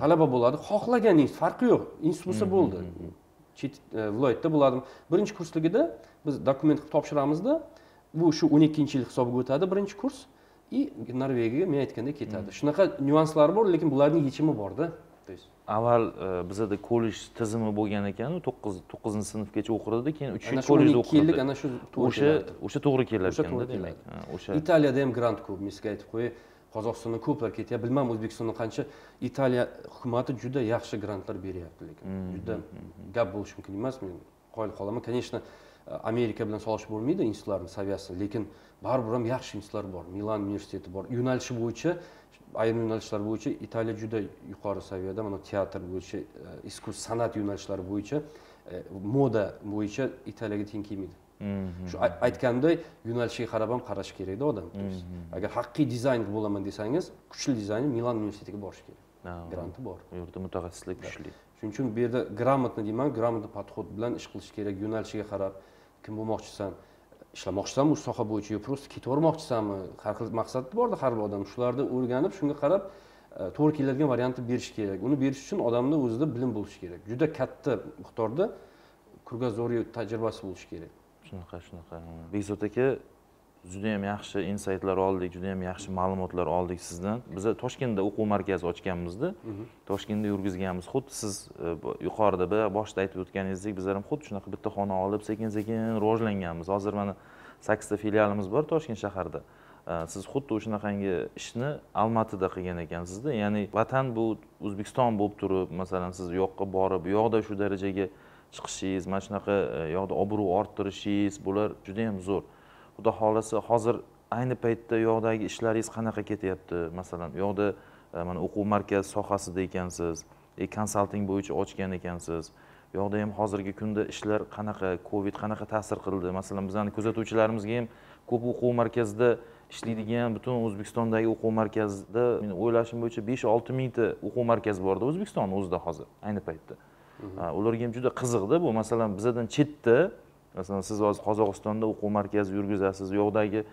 Speaker 1: Talaba bo'ladi xohlagan institut farqi yo'q. Institut bo'lsa bo'ldi. Chet e, viloyatda bo'ladi birinchi kursligida biz dokument qilib topshiramizda bu shu o'n ikkinchi yil hisobiga o'tadi birinchi kurs. И norvegiyaga men aytgandek ketadi. Shunaqa nyuanslari bor lekin bularning yechimi borda то есть
Speaker 2: avval e, bizada kollej tizimi bo'lgan ekan u to'qqiz to'qqizinchi sinfgacha o'qirdi keyin uch yil kollejda
Speaker 1: ikki yillik
Speaker 2: o'qirdi
Speaker 1: ana shu
Speaker 2: o'sha o'sha to'g'ri kelar ekanda demak. o'sha
Speaker 1: italiyada ham grant ko'p men sizga aytib qo'yay qozog'istondan ko'plar ketyapti bilmadim o'zbekistonda qancha italiya hukumati juda yaxshi grantlar beryapti lekin. Juda gap bo'lishi mumkin emas men qoyil qolaman. Конечно amerika bilan solishib bo'lmaydi institutlarni saviyasini lekin baribir ham yaxshi institutlar bor. Milan universiteti bor. Yo'nalishi bo'yicha ayrim yo'nalishlar bo'yicha italiya juda yuqori saviyada mana teatr bo'yicha e, iskuv san'at yo'nalishlari bo'yicha e, moda bo'yicha italiyaga teng kelmaydi. Shu ay- aytganimdek yo'nalishiga qarab ham qarash kerakda odam. То есть, agar haqiqiy dizayner bo'laman desangiz kuchli dizayner milan universitetiga borish kerak.
Speaker 2: Ha,
Speaker 1: granti bor.
Speaker 2: U yerda mutaxassislik kuchli.
Speaker 1: Shuning uchun bu yerda gрамотный deyman gрамотный подход bilan ish qilish kerak yo'nalishiga qarab kim bo'lmoqchisan? Ishlamoqchisanmi shu soha bo'yicha? Yo просто ketavermoqchisanmi har xil maqsad borda har bir odam. Shularni o'rganib shunga qarab e, to'g'ri keladigan variantni berish kerak. Uni berish uchun odamni o'zida bilim bo'lishi kerak. Juda katta miqdorda kruгозорье tajribasi bo'lishi kerak.
Speaker 2: Shunaqa shunaqa. Bekzod aka juda yam yaxshi insaytlar oldik juda yam yaxshi ma'lumotlar oldik sizdan. Biza toshkentda o'quv markazi ochganmizda toshkentda yurgizganmiz. Xuddi siz e, yuqorida boshida aytib o'tganingizdek bizlar ham xuddi shunaqa bitta xona olib sekin sekin rivojlanganmiz. Hozir mana sakkizta filialimiz bor toshkent shaharida e, siz xuddi shunaqangi ishni almatida qilgan ekansizda. Ya'ni vatan bu o'zbekiston bo'lib turib masalan siz u yoqqa borib u yoqda shu darajaga chiqishingiz mana shunaqa e, yoqda obro' orttirishingiz bular juda yam zo'r. Xudo xohlasa hozir ayni paytda u yoqdagi ishlaringiz qanaqa ketyapti? Masalan u yoqda e, mana o'quv markazi sohasida ekansiz e konsalting bo'yicha ochgan ekansiz. U yoqda ham hozirgi kunda ishlar qanaqa covid qanaqa ta'sir qildi? Masalan bizani kuzatuvchilarimizga ham ko'p o'quv markazida ishlaydigan butun o'zbekistondagi o'quv markazida men o'ylashim bo'yicha besh olti mingta o'quv markazi borda o'zbekistonni o'zida hozir ayni paytda. Ularga ham juda qiziqda bu. Masalan bizadan chetda masalan siz hozir qozog'istonda o'quv markazi yurgizasiz u yoqdagi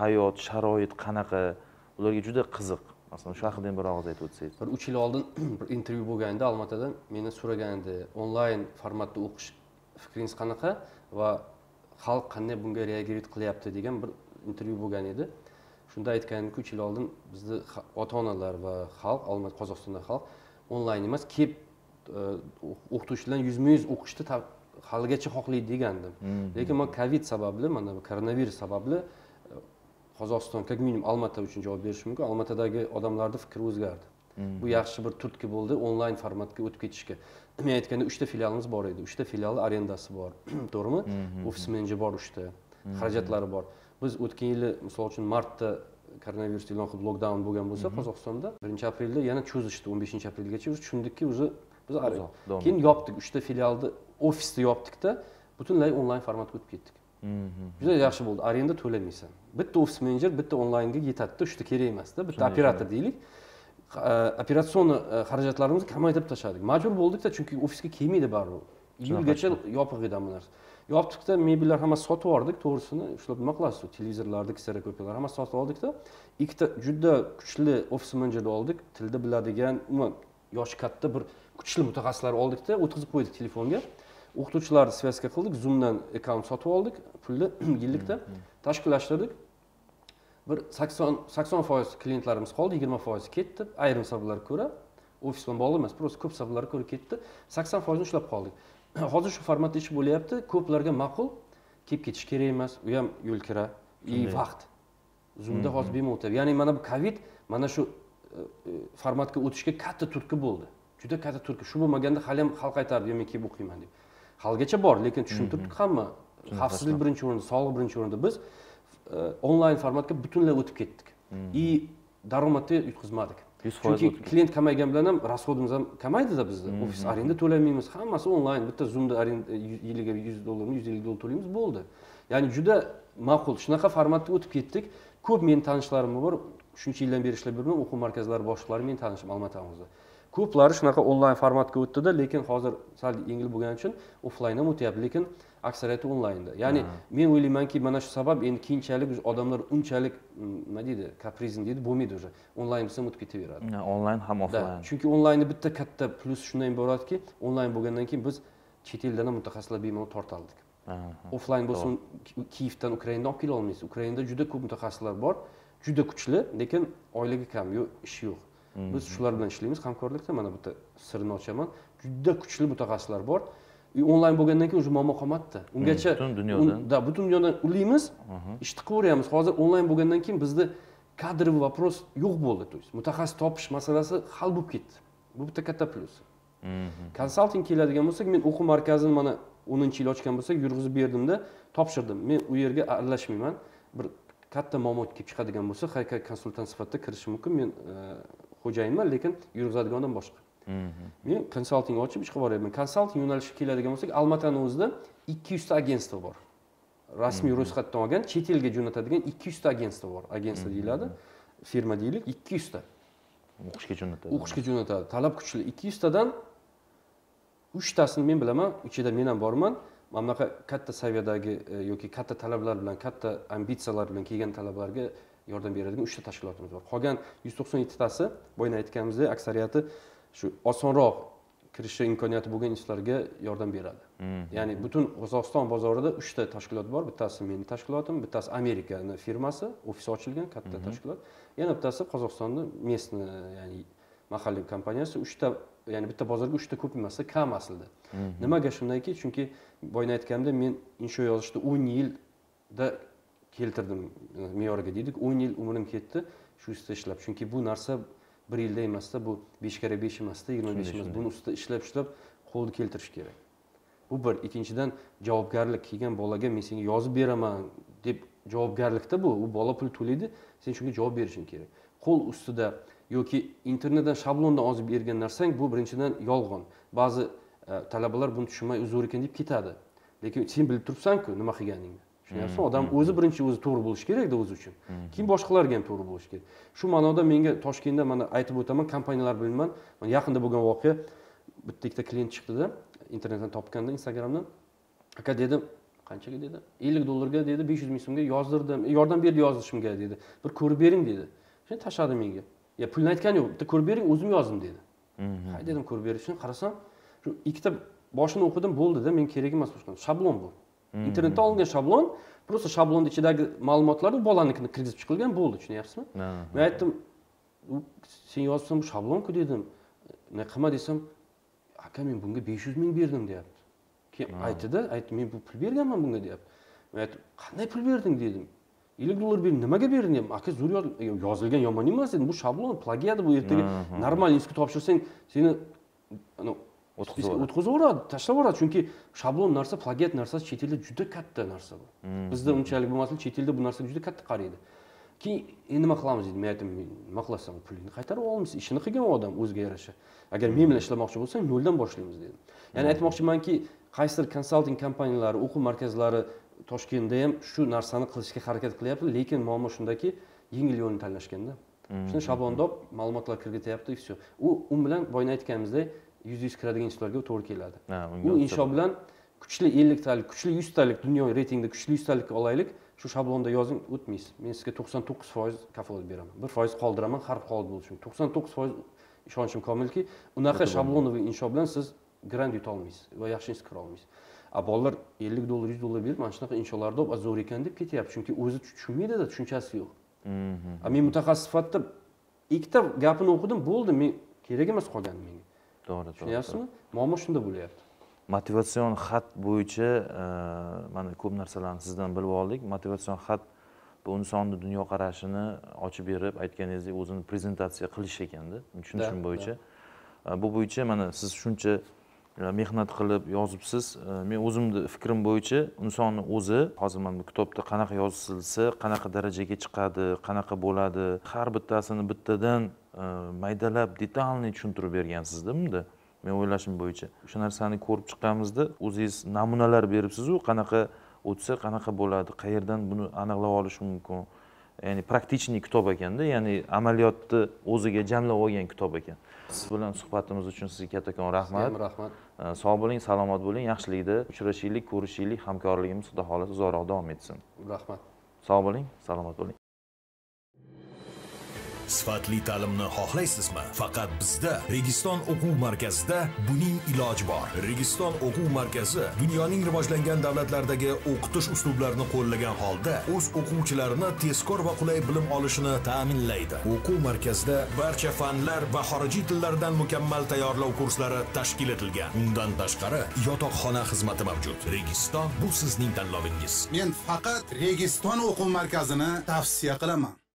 Speaker 2: hayot sharoit qanaqa? Ularga juda qiziq. Masalan shu haqida ham bir og'iz aytib o'tsangiz.
Speaker 1: Bir uch yil oldin bir intervyu bo'lganda olmaotada meni so'ragan edi onlayn formatda o'qish fikringiz qanaqa va xalq qanday bunga reagirovать qilyapti? degan bir intervyu bo'lgan edi. Shunda aytganimki uch yil oldin bizni ota onalar va xalq olma qozog'istonda xalq onlayn emas kelib e, o'qituvchilar yuzma yuz o'qishni haligacha xohlaydi degandim. Lekin man covid sababli mana bu koronavirus sababli e, qozog'iston как minimum almata uchun javob berishim mumkin. Almatadagi odamlarni fikri o'zgardi. Bu yaxshi bir turtki bo'ldi onlayn formatga o'tib ketishga. Men aytganda uchta filialimiz bor edi. Uchta filialni arendasi bor. To'g'rimi? Ofis menejer bor uchta. Xarajatlari bor. Biz o'tgan yili misol uchun martda koronavirus e'lon qilib lokdaun bo'lgan bo'lsa qozog'istonda birinchi aprelda yana cho'zishdi. o'n beshinchi aprelgacha biz tushundikki уже biz keyin yopdik uchta filialni ofisni yopdikda butunlay onlayn formatga o'tib ketdik. Juda yaxshi bo'ldi. Arenda to'lamaysan bitta ofis menejer bitta onlaynga yetadida uchta kerak emasda. Bitta operator deylik. Operatsionni xarajatlarimizni kamaytirib tashladik. Majbur bo'ldikda chunki ofisga kelmaydi baribir. Iyulgacha yopiq edi hamma narsa yopdikda mebellar hammasi sotib yubordik to'g'risini shular nima qilasiz? Televizorlarni kserokopiyalar hammasi sotib oldikda. Ikkita juda kuchli ofis menejerni oldik. Tilda biladigan umuman yoshi katta bir kuchli mutaxassislar oldikda o'tkazib qo'ydik telefonga o'qituvchilarni связка qildik zoomdan akkaunt sotib oldik pulni yillikda tashkillashtirdik bir sakson sakson foiz klientlarimiz qoldi yigirma foizi ketdi. Ayrim sabablarga ko'ra ofis bilan bog'liq emas просто ko'p sabablarga ko'ra ketdi. Sakson foizni ushlab qoldik. Hozir shu formatda ish bo'lyapti. Ko'plarga ma'qul kelib ketish kerak emas u ham yo'l kira и vaqt. Zoomda hozir bemalol o'tyapti. Ya'ni mana bu covid mana shu e, e, formatga o'tishga katta turtki bo'ldi. Juda katta turtki. Shu bo'lmaganda hali ham xalq aytardi yo men kelib o'qiyman deb haligacha bor lekin tushuntirdik hamma. Xavfsizlik birinchi o'rinda sog'liq birinchi o'rinda biz e, onlayn formatga butunlay o'tib ketdik. И daromadga yutqazmadik
Speaker 2: Yuz foiz
Speaker 1: chunki klient kamaygan bilan ham расходimiz ham kamaydida bizni ofis arenda to'lamaymiz hammasi onlayn. Bitta zoomda arenda yiliga yuz dollarmi yuz ellik dollar to'laymiz bo'ldi. Ya'ni juda ma'qul. Shunaqa formatga o'tib ketdik. Ko'p meni tanishlarim bor shuncha yildan beri ishlab yuribman o'quv markazlari boshliqlari meni tanishim olmaotamizda ko'plari shunaqa onlayn formatga o'tdida lekin hozir sal yengil bo'lgani uchun offlayn ham o'tyapti lekin aksariyati onlaynda. Ya'ni men o'ylaymanki mana shu sabab endi keyinchalik уже odamlar unchalik nima deydi kaprizm deydi bo'lmaydi уже onlayn bo'lsa o'tib ketaveradi.
Speaker 2: Onlayn ham offlayn
Speaker 1: chunki onlaynni bitta katta plyusi shundan iboratki onlayn bo'lgandan keyin biz chet eldan ham mutaxassislar bemalol torta oldik offlayn bo'lsa Ki- kiyevdan ukrainadan olib kela olmaysiz. Ukrainada juda ko'p mutaxassislar bor juda kuchli lekin oyligi kam yo'q ishi yo'q biz shular bilan ishlaymiz hamkorlikda mana bitta sirini ochaman. Juda kuchli mutaxassislar bor. И onlayn bo'lgandan keyin уже muammo qolmadida ungacha
Speaker 2: butun dunyodan.
Speaker 1: un- да butun dunyodan ulaymiz ishni qilaveryapmiz hozir onlayn bo'lgandan keyin bizda kadrovый вопрос yo'q bo'ldi. То есть mutaxassis topish masalasi hal bo'lib ketdi. Bu bitta katta plyus konsalting keladigan bo'lsak men o'quv markazini mana o'ninchi yil ochgan bo'lsak yurg'izib berdimda topshirdim. Men u yerga aralashmayman. Bir katta muammo kelib chiqadigan bo'lsa konsultant sifatida kirishim mumkin. Men e, xo'jayinman lekin yurg'izadigan odam boshqa men konsalting ochib ish qilib boryapman konsalting yo'nalishiga keladigan bo'lsak almatani o'zida ikki yuzta agentство bor. Rasmiy ro'yxatdan olgan chet elga jo'natadigan ikki yuzta agentство bor. Agentство deyiladi firma deylik ikki yuzta.
Speaker 2: O'qishga jo'natadi.
Speaker 1: O'qishga jo'natadi. Talab kuchli ikki yuztadan uchtasini men bilaman ichida men ham borman. Mana bunaqa katta saviyadagi e, yoki katta talablar bilan katta ambitsiyalar bilan kelgan talablarga yordam beradigan uchta tashkilotimiz bor. Qolgan yuz to'qson yettitasi boya aytganimizdek aksariyati shu osonroq kirishi imkoniyati bo'lgan institutlarga yordam beradi. Ya'ni butun qozog'iston bozorida uchta tashkilot bor. Bittasi meni tashkilotim bittasi amerikani firmasi ofisi ochilgan katta tashkilot. Yana bittasi qozog'istonni местный ya'ni mahalliy kompaniyasi uchta ya'ni bitta bozorga uchta ko'p emasda kam aslida. Nimaga shundayki chunki boya aytganimdek men insho yozishda o'n yilda keltirdim me'yoriga deydik o'n yil umrim ketdi shu ustida ishlab. Chunki bu narsa bir yilda emasda bu besh karra besh emasda yigirma besh emas buni ustida ishlab ishlab qo'lni keltirish kerak. Bu bir. Ikkinchidan javobgarlik. Kelgan bolaga men senga yozib beraman deb javobgarlikda bu. U bola pul to'laydi sen shunga javob berishing kerak. Qo'l ustida yoki internetdan shablondan ozib bergan narsang bu birinchidan yolg'on. Ba'zi e, talabalar buni tushunmay uzr zo'r ekan deb ketadi. Lekin sen bilib turibsanku nima qilganingni. Tushunyapsizmi odam o'zi birinchi o'zi to'g'ri bo'lishi kerakda o'zi uchun. Keyin boshqalarga ham to'g'ri bo'lishi kerak. Shu ma'noda menga toshkentda mana aytib o'taman kompaniyalar bilaman mana yaqinda bo'lgan voqea bitta ikkita klient chiqdida internetdan topganda instagramdan. Aka dedim qanchaga dedi? Ellik dollarga dedi besh yuz ming so'mga yozdirdim. "E, yordam berdi yozdirishimga dedi. Bir ko'rib bering dedi. Shuni tashladi menga. Ya pulni aytgani yo'q bitta ko'rib bering o'zim yozdim dedi. Hay dedim ko'rib berishni qarasam shu ikkita boshini o'qidim bo'ldida menga kerak emas boshqa shablon bu internetdan olingan shablon просто shablonni ichidagi ma'lumotlar u bolanikini kirgizib chiqilgan bo'ldi tushunyapsizmi men aytdim "U sen yozibsan bu shablonku dedim nima qilma desam aka men bunga besh yuz ming berdim deyapti keyin aytdida aytdi men bu pul berganman bunga deyapti men aytdim qanday pul berding dedim ellik dollar berding nimaga berding dedim aka zo'r yoz- yozilgan yomon emas dedim bu shablon plagiat bu ertaga normal institutga topshirsang seni
Speaker 2: O'tkazib yuboradi.
Speaker 1: tashlab yuboradi chunki shablon narsa plagiat narsasi chet elda juda katta narsa bu. Bizda unchalik bo'lmasa chet elda bu narsaga juda katta qaraydi keyin endi nima qilamiz dedi men aytdim "Men nima qilasan pulingni qaytarib olmaysiz ishini qilgan odam o'ziga yarasha. Agar men bilan ishlamoqchi bo'lsang noldan boshlaymiz dedim ya'ni aytmoqchimanki qaysidir konsalting kompaniyalari o'quv markazlari toshkentda ham shu narsani qilishga harakat qilyapti. Lekin muammo shundaki yengil yo'lni tanlashganda. Shuni shablonda olib ma'lumotlar kirgityapti и все u u bilan boya aytganimizdek yuz yuz kiradigan institutlarga u to'g'ri keladi.
Speaker 2: Ha, unga
Speaker 1: u
Speaker 2: o'xshab-
Speaker 1: insho bilan kuchli elliktalik kuchli yuztalik dunyo reytingida kuchli yuztalikka olaylik. Shu shablonda yozing o'tmaysiz. Men sizga to'qson to'qqiz foiz kafolat beraman. Bir foiz qoldiraman har holat bo'lishi mumkin to'qson to'qqiz foiz ishonchim komilki unaqa shablonoviy insho bilan siz grant yuta olmaysiz va yaxshi institutga kira olmaysiz. A bolalar ellik dollar yuz dollar berib mana shunaqa insholarni olib "A, zo'r ekan deb ketyapti. Chunki o'zi tushunmaydida tushunchasi yo'q. A, men mutaxassis sifatida ikkita gapini o'qidim bo'ldi. Men kerak emas qolgani menga
Speaker 2: to'g'ri
Speaker 1: tushunyapsizmi? muammo shunda bo'lyapti.
Speaker 2: Motivatsion xat bo'yicha e, mana ko'p narsalarni sizdan bilib oldik. Motivatsion xat bu insonni dunyoqarashini ochib berib aytganingizdek o'zini prezentatsiya qilish ekanda tushunishim bo'yicha. E, bu bo'yicha mana siz shuncha e, mehnat qilib yozibsiz. Men o'zimni fikrim bo'yicha insonni o'zi hozir mana bu kitobda qanaqa yozilsa qanaqa darajaga chiqadi qanaqa bo'ladi har bittasini bittadan maydalab detalniy tushuntirib bergansizda bunda. Men o'ylashim bo'yicha. O'sha narsani ko'rib chiqqanimizda o'zingiz namunalar beribsizu qanaqa o'tsa qanaqa bo'ladi qayerdan buni aniqlab olish mumkin? Ya'ni praktichniy kitob ekanda ya'ni amaliyotni o'ziga jamlab olgan kitob ekan. Siz bilan suhbatimiz uchun sizga kattakon rahmat.
Speaker 1: Sizga rahmat.
Speaker 2: Sog' bo'ling salomat bo'ling yaxshilikda uchrashaylik ko'rishaylik hamkorligimiz xudo xohlasa uzoqroq davom etsin.
Speaker 1: Rahmat.
Speaker 2: Sog' bo'ling salomat bo'ling
Speaker 3: sifatli ta'limni xohlaysizmi? Faqat bizda registon o'quv markazida buning iloji bor. Registon o'quv markazi dunyoning rivojlangan davlatlaridagi o'qitish uslublarini qo'llagan holda o'z o'quvchilarini tezkor va qulay bilim olishini ta'minlaydi. O'quv markazida barcha fanlar va xorijiy tillardan mukammal tayyorlov kurslari tashkil etilgan. Undan tashqari yotoqxona xizmati mavjud. Registon bu sizning tanlovingiz.
Speaker 4: Men faqat registon o'quv markazini tavsiya qilaman.